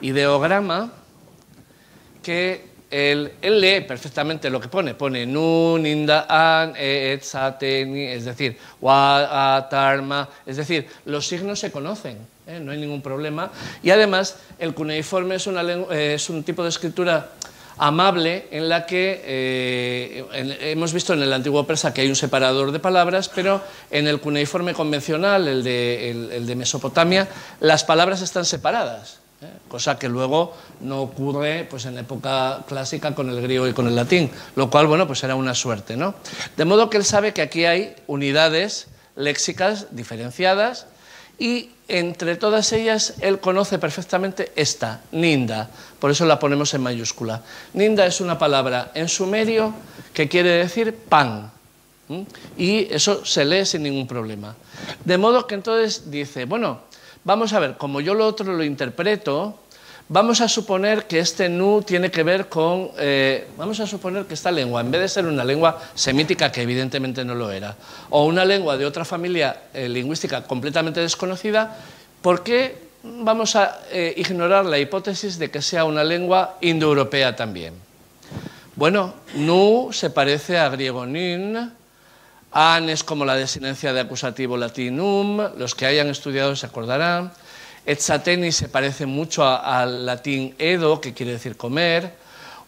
ideograma que él, lee perfectamente lo que pone. Pone nun, inda, an, e, et, es decir, wa, a, tarma. Es decir, los signos se conocen, ¿eh? no hay ningún problema. Y además, el cuneiforme es, es un tipo de escritura amable en la que eh, hemos visto en el antiguo persa que hay un separador de palabras, pero en el cuneiforme convencional, el de, Mesopotamia, las palabras están separadas, ¿eh? cosa que luego no ocurre pues, en época clásica con el griego y con el latín, lo cual bueno, pues era una suerte. ¿no? De modo que él sabe que aquí hay unidades léxicas diferenciadas y entre todas ellas él conoce perfectamente esta, Ninda, por eso la ponemos en mayúscula. Ninda es una palabra en sumerio que quiere decir pan, y eso se lee sin ningún problema. De modo que entonces dice, bueno, vamos a ver, como yo lo otro lo interpreto, Vamos a suponer que este nu tiene que ver con, eh, vamos a suponer que esta lengua, en vez de ser una lengua semítica, que evidentemente no lo era, o una lengua de otra familia eh, lingüística completamente desconocida, ¿por qué vamos a eh, ignorar la hipótesis de que sea una lengua indoeuropea también? Bueno, nu se parece a griego nin, an es como la desinencia de acusativo latinum, los que hayan estudiado se acordarán, Etzateni se parece mucho al latín edo, que quiere decir comer.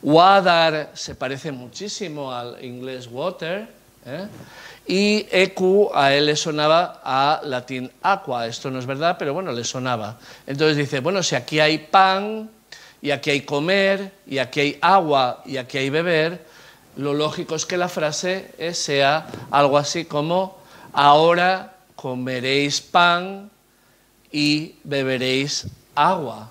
Wadar se parece muchísimo al inglés water. ¿eh? Y eku a él le sonaba a latín aqua. Esto no es verdad, pero bueno, le sonaba. Entonces dice, bueno, si aquí hay pan, y aquí hay comer, y aquí hay agua, y aquí hay beber, lo lógico es que la frase eh, sea algo así como, ahora comeréis pan y beberéis agua.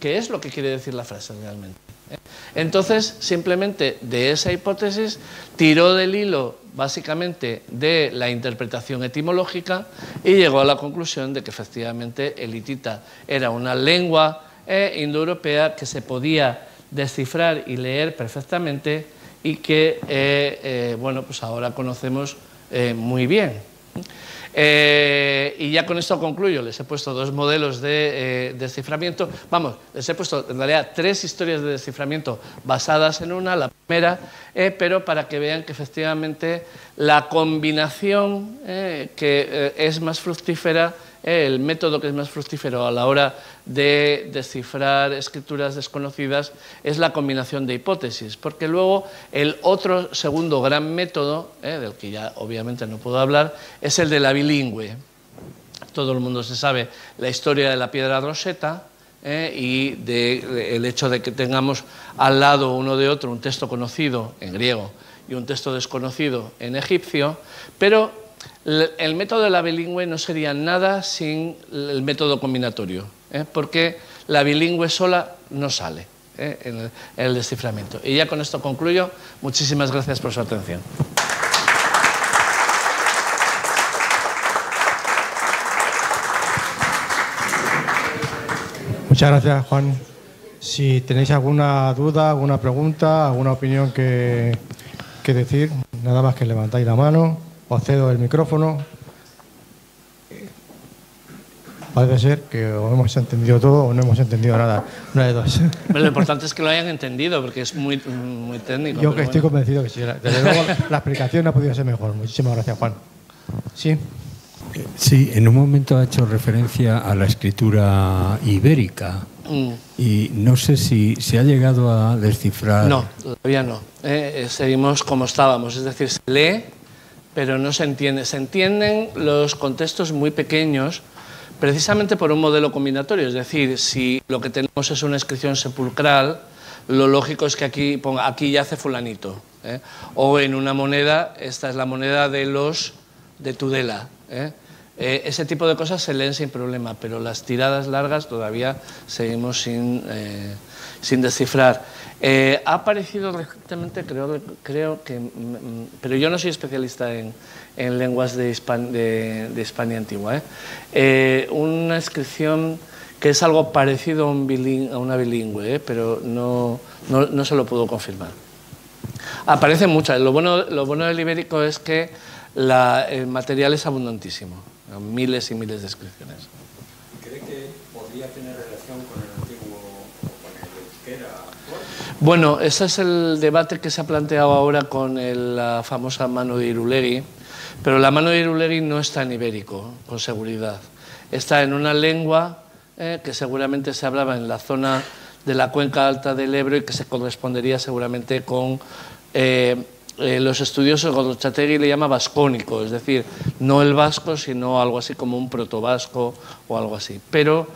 ¿Qué es lo que quiere decir la frase realmente? ¿Eh? Entonces, simplemente de esa hipótesis tiró del hilo básicamente de la interpretación etimológica y llegó a la conclusión de que efectivamente el hitita era una lengua eh, indoeuropea que se podía descifrar y leer perfectamente y que, eh, bueno, pues ahora conocemos muy bien. Eh, y ya con esto concluyo. Les he puesto dos modelos de eh, desciframiento. Vamos, les he puesto en realidad tres historias de desciframiento basadas en una, la primera, eh, pero para que vean que efectivamente la combinación que es más fructífera el método que es más fructífero a la hora de descifrar escrituras desconocidas es la combinación de hipótesis, porque luego el otro segundo gran método, eh, del que ya obviamente no puedo hablar, es el de la bilingüe. Todo el mundo se sabe la historia de la piedra roseta, eh, y del hecho de que tengamos al lado uno de otro un texto conocido en griego y un texto desconocido en egipcio, pero el método de la bilingüe no sería nada sin el método combinatorio, ¿eh? porque la bilingüe sola no sale ¿eh? en, el, desciframiento. Y ya con esto concluyo. Muchísimas gracias por su atención. Muchas gracias, Juan. Si tenéis alguna duda, alguna pregunta, alguna opinión que, que decir, nada más que levantáis la mano os cedo el micrófono. Parece ser que o hemos entendido todo o no hemos entendido nada. Una de dos. lo importante es que lo hayan entendido, porque es muy, muy técnico. Yo que estoy convencido que sí. Desde luego la explicación no ha podido ser mejor. Muchísimas gracias, Juan. Sí. Sí, en un momento ha hecho referencia a la escritura ibérica. Mm. Y no sé si se ha llegado a descifrar. No, todavía no. Eh, eh, seguimos como estábamos. Es decir, se lee pero no se entiende. Se entienden los contextos muy pequeños precisamente por un modelo combinatorio, es decir, si lo que tenemos es una inscripción sepulcral, lo lógico es que aquí ponga aquí yace fulanito, ¿eh? o en una moneda, esta es la moneda de los de Tudela. ¿eh? Eh, ese tipo de cosas se leen sin problema, pero las tiradas largas todavía seguimos sin, sin descifrar. Eh, ha aparecido recientemente, creo, creo que, mm, mm, pero yo no soy especialista en, lenguas de, de, España antigua, ¿eh? Eh, una inscripción que es algo parecido a, una bilingüe, pero no, no, se lo puedo confirmar. Aparecen muchas. Lo bueno, lo bueno del ibérico es que el material es abundantísimo. miles y miles de inscripciones. Bueno, ese es el debate que se ha planteado ahora con la famosa mano de Irulegui, pero la mano de Irulegui no está en ibérico, con seguridad. Está en una lengua eh, que seguramente se hablaba en la zona de la cuenca alta del Ebro y que se correspondería seguramente con eh, eh, los estudiosos Gorrochategui le llama vascónico, es decir, no el vasco, sino algo así como un protovasco o algo así. Pero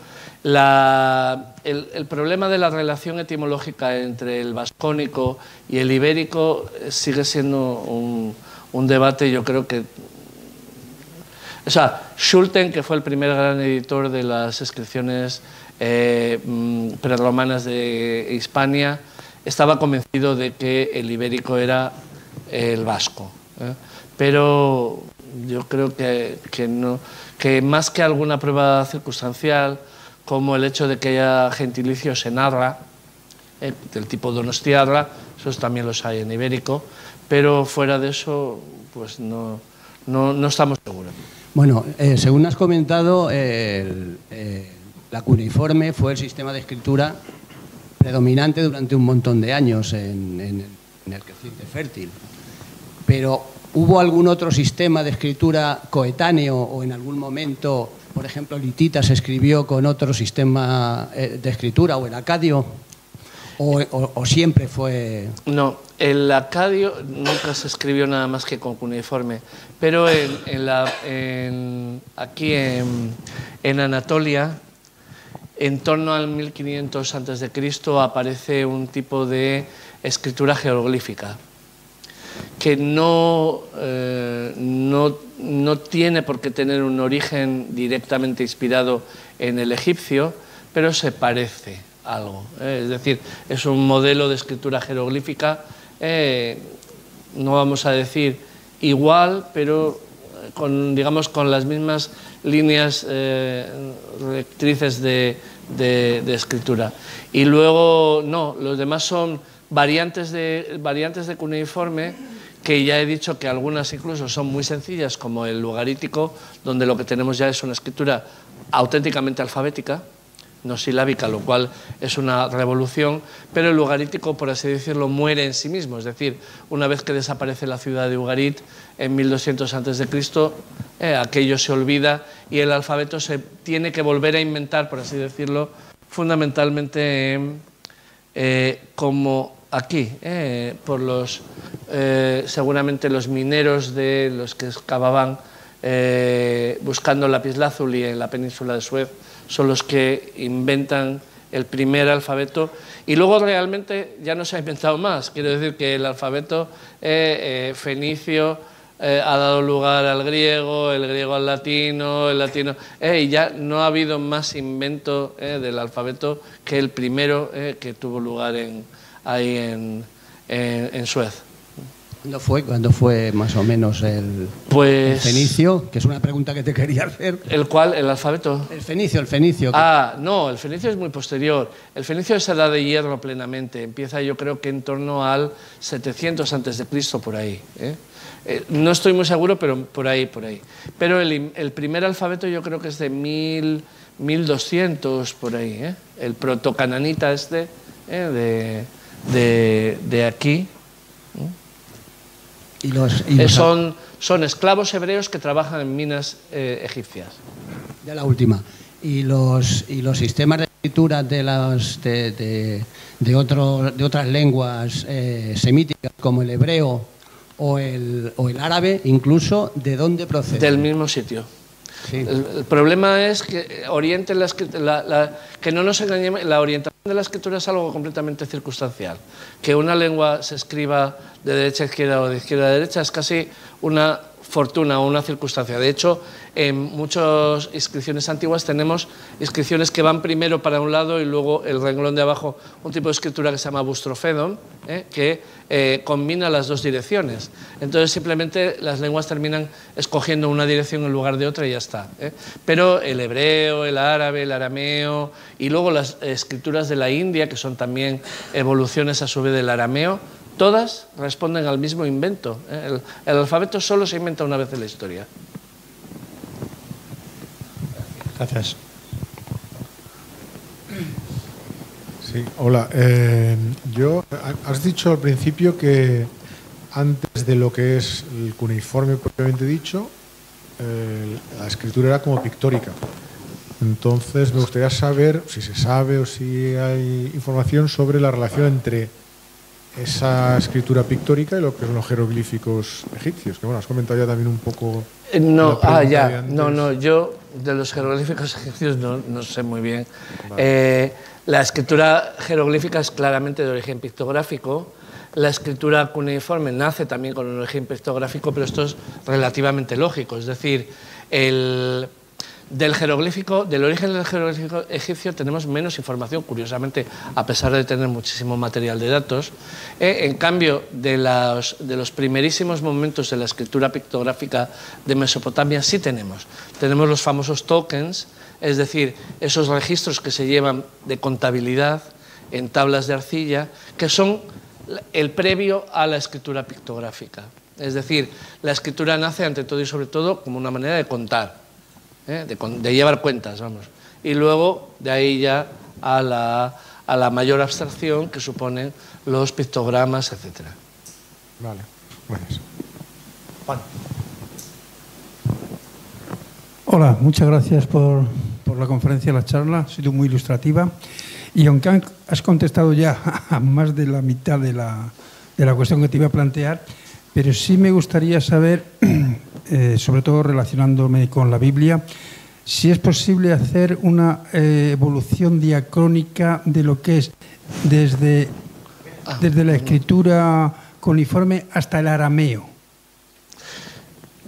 el, problema de la relación etimológica entre el vascónico y el ibérico sigue siendo un, un debate, yo creo que o sea, Schulten, que fue el primer gran editor de las inscripciones eh, mm, prerromanas de Hispania, estaba convencido de que el ibérico era el vasco. ¿eh? Pero yo creo que, no, que más que alguna prueba circunstancial, como el hecho de que haya gentilicios en Arra, ¿eh? del tipo Donostiarra, esos también los hay en ibérico, pero fuera de eso, pues no, no, no estamos seguros. Bueno, eh, según has comentado, eh, la cuneiforme fue el sistema de escritura predominante durante un montón de años en, el creciente fértil. Pero ¿hubo algún otro sistema de escritura coetáneo o en algún momento, por ejemplo, Litita se escribió con otro sistema eh, de escritura o el acadio? O, siempre fue...? No, el acadio nunca se escribió nada más que con cuneiforme, pero aquí en, Anatolia, en torno al 1500 a.C., aparece un tipo de escritura jeroglífica que no, eh, no, no tiene por qué tener un origen directamente inspirado en el egipcio, pero se parece algo. ¿eh? Es decir, es un modelo de escritura jeroglífica, eh, no vamos a decir igual, pero con, digamos, con las mismas líneas eh, rectrices de, escritura. Y luego, no, los demás son variantes de, variantes de cuneiforme que ya he dicho que algunas incluso son muy sencillas, como el lugarítico, donde lo que tenemos ya es una escritura auténticamente alfabética, no silábica, lo cual es una revolución, pero el lugarítico, por así decirlo, muere en sí mismo. Es decir, una vez que desaparece la ciudad de Ugarit en 1200 a.C., eh, aquello se olvida y el alfabeto se tiene que volver a inventar, por así decirlo, fundamentalmente eh, como aquí, eh, por los, seguramente los mineros de los que excavaban buscando lapislázuli en la península de Suez, son los que inventan el primer alfabeto y luego realmente ya no se ha inventado más. Quiero decir que el alfabeto eh, eh, fenicio eh, ha dado lugar al griego, el griego al latino, el latino... y ya no ha habido más invento del alfabeto que el primero que tuvo lugar en, ahí en, en Suez. ¿Cuándo fue, ¿Cuándo fue más o menos el, pues, fenicio? Que es una pregunta que te quería hacer. ¿El cuál? ¿El alfabeto? El fenicio, el fenicio. Ah, no, el fenicio es muy posterior. El fenicio es edad de hierro plenamente. Empieza yo creo que en torno al 700 antes de Cristo, por ahí. ¿eh? Eh, no estoy muy seguro, pero por ahí, por ahí. Pero el, primer alfabeto yo creo que es de 1200, por ahí. ¿eh? El protocananita este, de, de, de aquí. Eh, son, son esclavos hebreos que trabajan en minas eh, egipcias. Ya la última. ¿Y los, y los sistemas de escritura de, las, de, de, de otras lenguas eh, semíticas como el hebreo o el, o el árabe, incluso, ¿de dónde proceden? Del mismo sitio. El, problema es que orienten la, que no nos engañemos, la orientación de la escritura es algo completamente circunstancial. Que una lengua se escriba de derecha a izquierda o de izquierda a derecha es casi una fortuna o una circunstancia. De hecho, en muchas inscripciones antiguas tenemos inscripciones que van primero para un lado y luego el renglón de abajo, un tipo de escritura que se llama bustrofedon, ¿eh? que eh, combina las dos direcciones. Entonces simplemente las lenguas terminan escogiendo una dirección en lugar de otra y ya está. ¿eh? Pero el hebreo, el árabe, el arameo y luego las escrituras de la India, que son también evoluciones a su vez del arameo, todas responden al mismo invento. El, el alfabeto solo se inventa una vez en la historia. Gracias. Sí, hola. Eh, yo, has dicho al principio que antes de lo que es el cuneiforme propiamente dicho, eh, la escritura era como pictórica. Entonces, me gustaría saber si se sabe o si hay información sobre la relación entre esa escritura pictórica y lo que son los jeroglíficos egipcios. Que bueno, has comentado ya también un poco. Eh, no, ah, ya. No, no, yo de los jeroglíficos egipcios no, sé muy bien. Eh, la escritura jeroglífica es claramente de origen pictográfico. La escritura cuneiforme nace también con un origen pictográfico, pero esto es relativamente lógico. Es decir, el del jeroglífico, del origen del jeroglífico egipcio tenemos menos información, curiosamente, a pesar de tener muchísimo material de datos. Eh, en cambio, de de los primerísimos momentos de la escritura pictográfica de Mesopotamia sí tenemos. Tenemos los famosos tokens, es decir, esos registros que se llevan de contabilidad en tablas de arcilla, que son el previo a la escritura pictográfica. Es decir, la escritura nace ante todo y sobre todo como una manera de contar ¿eh? de, llevar cuentas, vamos. Y luego de ahí ya a la, a la mayor abstracción que suponen los pictogramas, etc. Vale, gracias. Hola, muchas gracias por, por, la conferencia, la charla, ha sido muy ilustrativa. Y aunque has contestado ya (laughs) a más de la mitad de la, de la cuestión que te iba a plantear, pero sí me gustaría saber (clears throat) eh, sobre todo relacionándome con la Biblia, si es posible hacer una eh, evolución diacrónica de lo que es desde, desde la escritura coniforme hasta el arameo.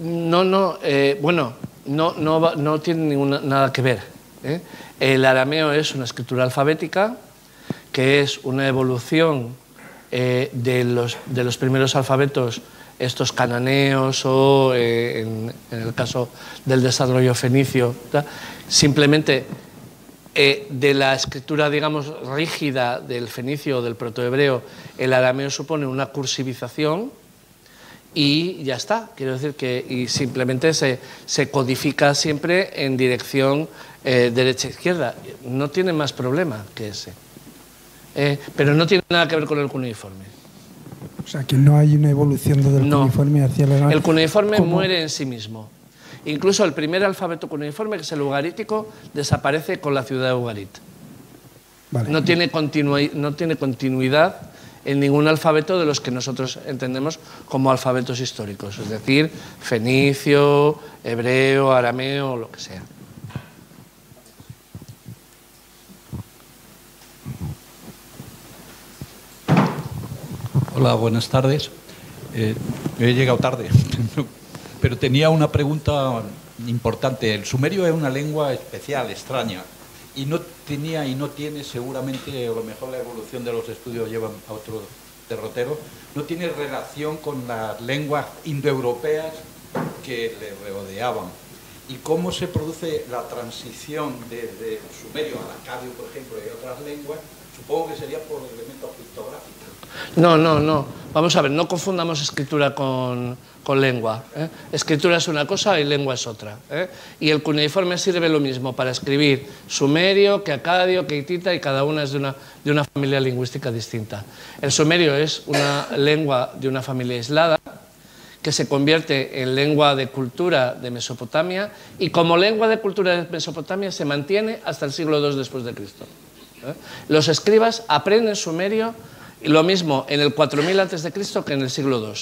No, no, eh, bueno, no, no, no tiene nada que ver. El arameo es una escritura alfabética que es una evolución de, los, de los primeros alfabetos estos cananeos o, eh, en, el caso del desarrollo fenicio, simplemente eh, de la escritura, digamos, rígida del fenicio o del protohebreo, el arameo supone una cursivización y ya está. Quiero decir que y simplemente se, codifica siempre en dirección eh, derecha-izquierda. No tiene más problema que ese. pero no tiene nada que ver con el cuneiforme. O sea, que no hay una evolución del cuneiforme hacia la... El cuneiforme muere en sí mismo. Incluso el primer alfabeto cuneiforme, que es el ugarítico, desaparece con la ciudad de Ugarit. No, tiene no tiene continuidad en ningún alfabeto de los que nosotros entendemos como alfabetos históricos, es decir, fenicio, hebreo, arameo, lo que sea. Hola, buenas tardes. Eh, he llegado tarde, (laughs) pero tenía una pregunta importante. El sumerio es una lengua especial, extraña, y no tenía y no tiene seguramente, o lo mejor la evolución de los estudios llevan a otro derrotero, no tiene relación con las lenguas indoeuropeas que le rodeaban. ¿Y cómo se produce la transición desde sumerio al acadio, por ejemplo, y otras lenguas? Supongo que sería por elementos pictográficos. No, no, no. Vamos a ver, no confundamos escritura con, lengua. ¿eh? Escritura es una cosa y lengua es otra. ¿eh? Y el cuneiforme sirve lo mismo para escribir sumerio, que acadio, que hitita, y cada una es de una, de una familia lingüística distinta. El sumerio es una lengua de una familia aislada que se convierte en lengua de cultura de Mesopotamia y como lengua de cultura de Mesopotamia se mantiene hasta el siglo II después de Cristo. ¿eh? Los escribas aprenden sumerio lo mismo en el 4000 a.C. que en el siglo II.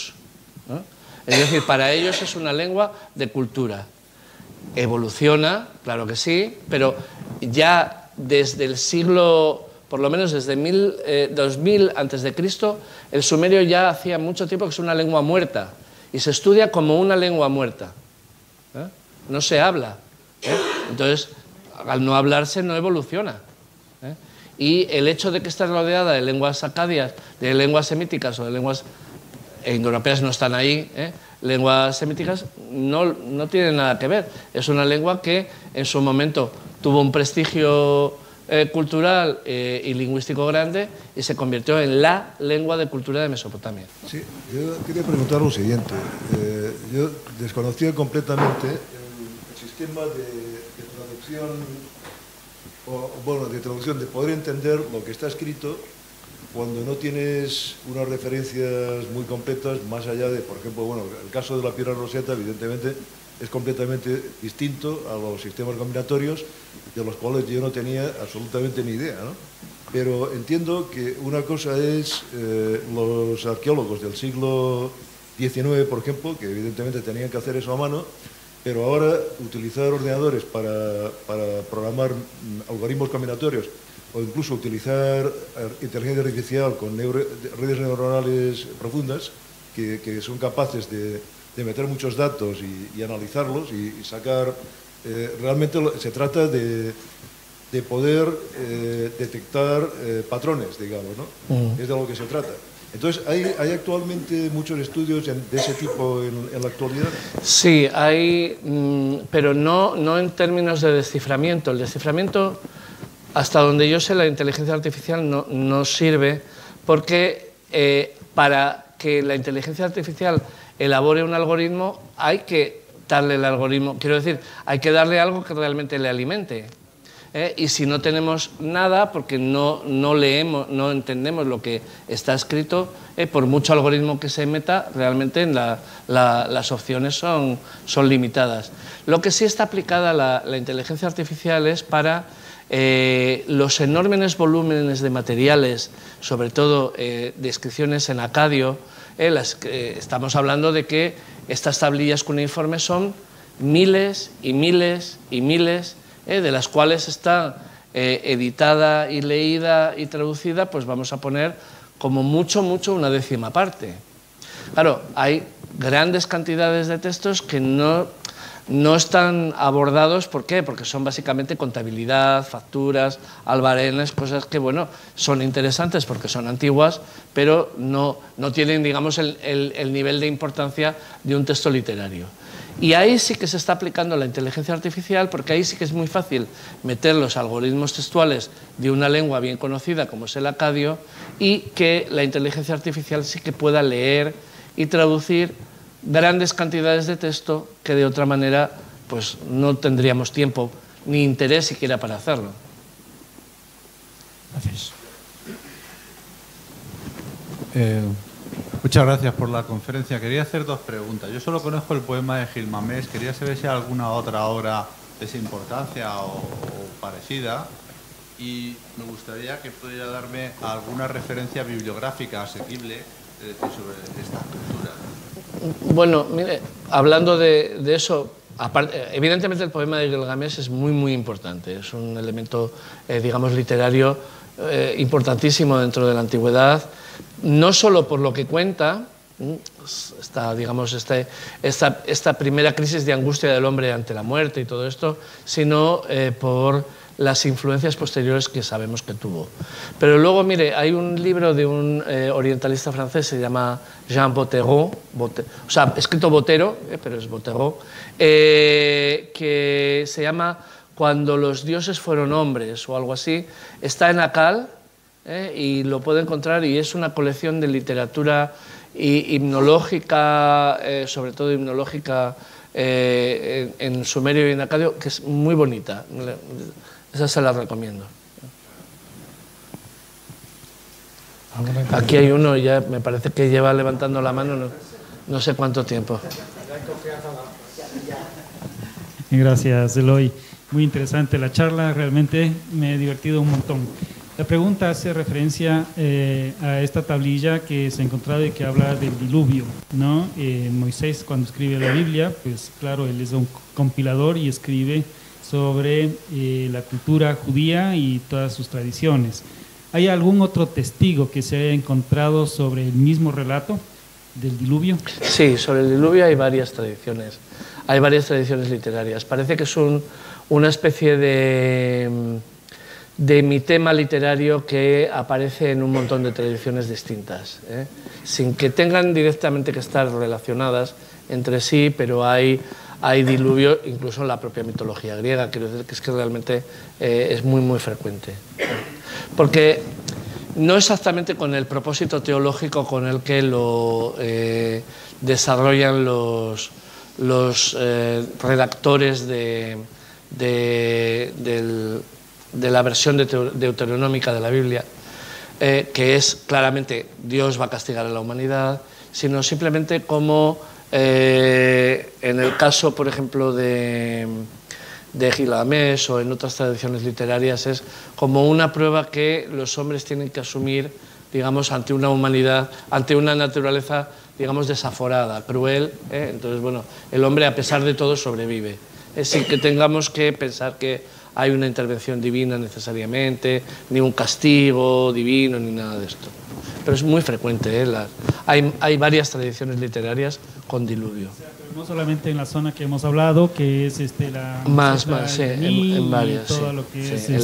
Es decir, para ellos es una lengua de cultura. Evoluciona, claro que sí, pero ya desde el siglo, por lo menos desde 2000 a.C., el sumerio ya hacía mucho tiempo que es una lengua muerta y se estudia como una lengua muerta. ¿eh? No se habla. ¿eh? Entonces, al no hablarse no evoluciona y el hecho de que esté rodeada de lenguas acadias, de lenguas semíticas o de lenguas indoeuropeas no están ahí, ¿eh? lenguas semíticas, no, no tiene nada que ver. Es una lengua que en su momento tuvo un prestigio eh, cultural eh, y lingüístico grande y se convirtió en la lengua de cultura de Mesopotamia. Sí, yo quería preguntar lo siguiente. yo desconocía completamente el sistema de, traducción, bueno, de traducción, de poder entender lo que está escrito cuando no tienes unas referencias muy completas, más allá de, por ejemplo, bueno, el caso de la piedra roseta, evidentemente, es completamente distinto a los sistemas combinatorios de los cuales yo no tenía absolutamente ni idea. ¿no? Pero entiendo que una cosa es eh, los arqueólogos del siglo XIX, por ejemplo, que evidentemente tenían que hacer eso a mano, pero ahora utilizar ordenadores para, programar algoritmos combinatorios o incluso utilizar eh, inteligencia artificial con redes neuronales profundas que son capaces de, de meter muchos datos y, analizarlos y, sacar... Eh, realmente se trata de, de poder eh, detectar eh, patrones, digamos, ¿no? Mm. Es de lo que se trata. Entonces, ¿hay, hay actualmente muchos estudios de ese tipo en, la actualidad? Sí, hay, mm, pero no, no en términos de desciframiento. El desciframiento, hasta donde yo sé, la inteligencia artificial no, no sirve porque para que la inteligencia artificial elabore un algoritmo, hay que darle el algoritmo, quiero decir, hay que darle algo que realmente le alimente. ¿Eh? Y si no tenemos nada, porque no, no, leemos, no entendemos lo que está escrito, ¿eh? por mucho algoritmo que se meta, realmente las opciones son, son limitadas. Lo que sí está aplicada la, inteligencia artificial es para eh, los enormes volúmenes de materiales, sobre todo descripciones en acadio, eh, estamos hablando de que estas tablillas cuneiformes son miles y miles y miles, eh, de las cuales está eh, editada y leída y traducida, pues vamos a poner como mucho, mucho una décima parte. Claro, hay grandes cantidades de textos que no no están abordados, ¿por qué? Porque son básicamente contabilidad, facturas, albarenes, cosas que, bueno, son interesantes porque son antiguas, pero no, no tienen, digamos, el, el, nivel de importancia de un texto literario. Y ahí sí que se está aplicando la inteligencia artificial, porque ahí sí que es muy fácil meter los algoritmos textuales de una lengua bien conocida como es el acadio y que la inteligencia artificial sí que pueda leer y traducir grandes cantidades de texto que de otra manera pues no tendríamos tiempo ni interés siquiera para hacerlo. Gracias. Eh, muchas gracias por la conferencia. Quería hacer dos preguntas. Yo solo conozco el poema de Gilmamés. Quería saber si hay alguna otra obra de esa importancia o, parecida. Y me gustaría que pudiera darme alguna referencia bibliográfica asequible sobre esta cultura. Bueno, mire, hablando de, eso, evidentemente el poema de Gilgamesh es muy, muy importante. Es un elemento, eh, digamos, literario eh, importantísimo dentro de la antigüedad, no solo por lo que cuenta, esta, digamos, este, esta, esta, primera crisis de angustia del hombre ante la muerte y todo esto, sino eh, por las influencias posteriores que sabemos que tuvo. Pero luego, mire, hay un libro de un eh, orientalista francés, se llama Jean Bottero, o sea, escrito Botero, eh, pero es Botero, eh, que se llama Cuando los dioses fueron hombres o algo así. Está en Acal y lo puede encontrar y es una colección de literatura himnológica, sobre todo himnológica en, sumerio y en acadio, que es muy bonita. Esa se la recomiendo. Aquí hay uno, ya me parece que lleva levantando la mano no, sé cuánto tiempo. Gracias, Eloy. Muy interesante la charla, realmente me he divertido un montón. La pregunta hace referencia eh, a esta tablilla que se ha encontrado y que habla del diluvio. ¿no? Eh, Moisés, cuando escribe la Biblia, pues claro, él es un compilador y escribe sobre eh, la cultura judía y todas sus tradiciones. ¿Hay algún otro testigo que se haya encontrado sobre el mismo relato del diluvio? Sí, sobre el diluvio hay varias tradiciones. Hay varias tradiciones literarias. Parece que es una especie de, de mitema literario que aparece en un montón de tradiciones distintas, ¿eh? sin que tengan directamente que estar relacionadas entre sí, pero hay hay diluvio incluso en la propia mitología griega, quiero decir que es que realmente eh, es muy, muy frecuente. Porque no exactamente con el propósito teológico con el que lo eh, desarrollan los, los eh, redactores de, la versión deuteronómica de la Biblia, eh, que es claramente Dios va a castigar a la humanidad, sino simplemente como eh, en el caso, por ejemplo, de, de Gilamés o en otras tradiciones literarias, es como una prueba que los hombres tienen que asumir, digamos, ante una humanidad, ante una naturaleza digamos, desaforada, cruel. ¿eh? Entonces, bueno, el hombre a pesar de todo sobrevive. Decir, que tengamos que pensar que hay una intervención divina necesariamente, ni un castigo divino, ni nada de esto. Pero es muy frecuente, ¿eh? hay, hay varias tradiciones literarias con diluvio no solamente en la zona que hemos hablado, que es este, la... Más, más, sí, en, varias. en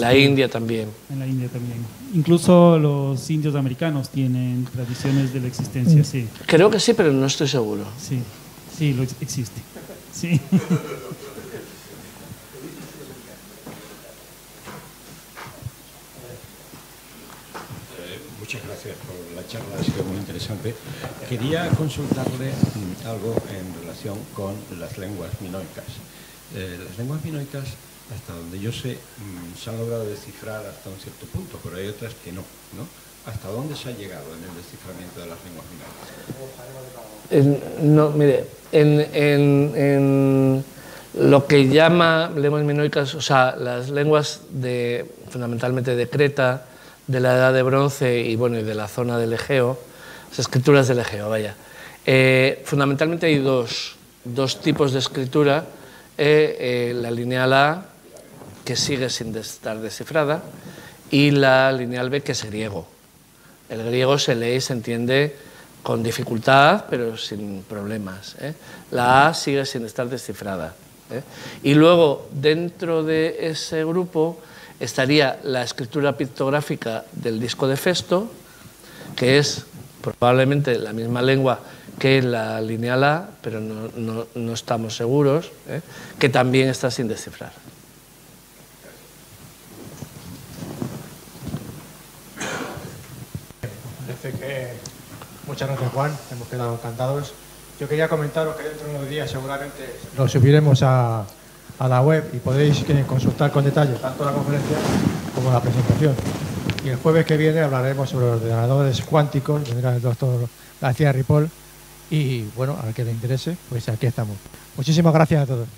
la este, India también. En la India también. Incluso los indios americanos tienen tradiciones de la existencia, sí. Creo que sí, pero no estoy seguro. Sí, sí, lo existe. Sí. (laughs) Muchas gracias por la charla, ha sido muy Quería consultarle mm, algo en relación con las lenguas minoicas. Eh, las lenguas minoicas, hasta donde yo sé, mm, se han logrado descifrar hasta un cierto punto, pero hay otras que no. ¿no? ¿Hasta dónde se ha llegado en el desciframiento de las lenguas minoicas? no, mire, en, lo que llama lenguas minoicas, o sea, las lenguas fundamentalmente de Creta, de la Edad de Bronce y, bueno, y de la zona del Egeo, las escrituras del Egeo, vaya. Eh, fundamentalmente hay dos, dos, tipos de escritura, eh, eh, la lineal A, que sigue sin estar descifrada, y la lineal B, que es griego. El griego se lee y se entiende con dificultad, pero sin problemas. La A sigue sin estar descifrada. Y luego, dentro de ese grupo, estaría la escritura pictográfica del disco de Festo, que es probablemente la misma lengua que la lineal A, pero no, estamos seguros, ¿eh? que también está sin descifrar. Muchas gracias, Juan. Hemos quedado encantados. Yo quería comentaros que dentro de unos días seguramente lo subiremos a, a la web y podéis consultar con detalle tanto la conferencia como la presentación. Y el jueves que viene hablaremos sobre ordenadores cuánticos, vendrá el doctor García Ripoll y bueno, al que le interese, pues aquí estamos. Muchísimas gracias a todos.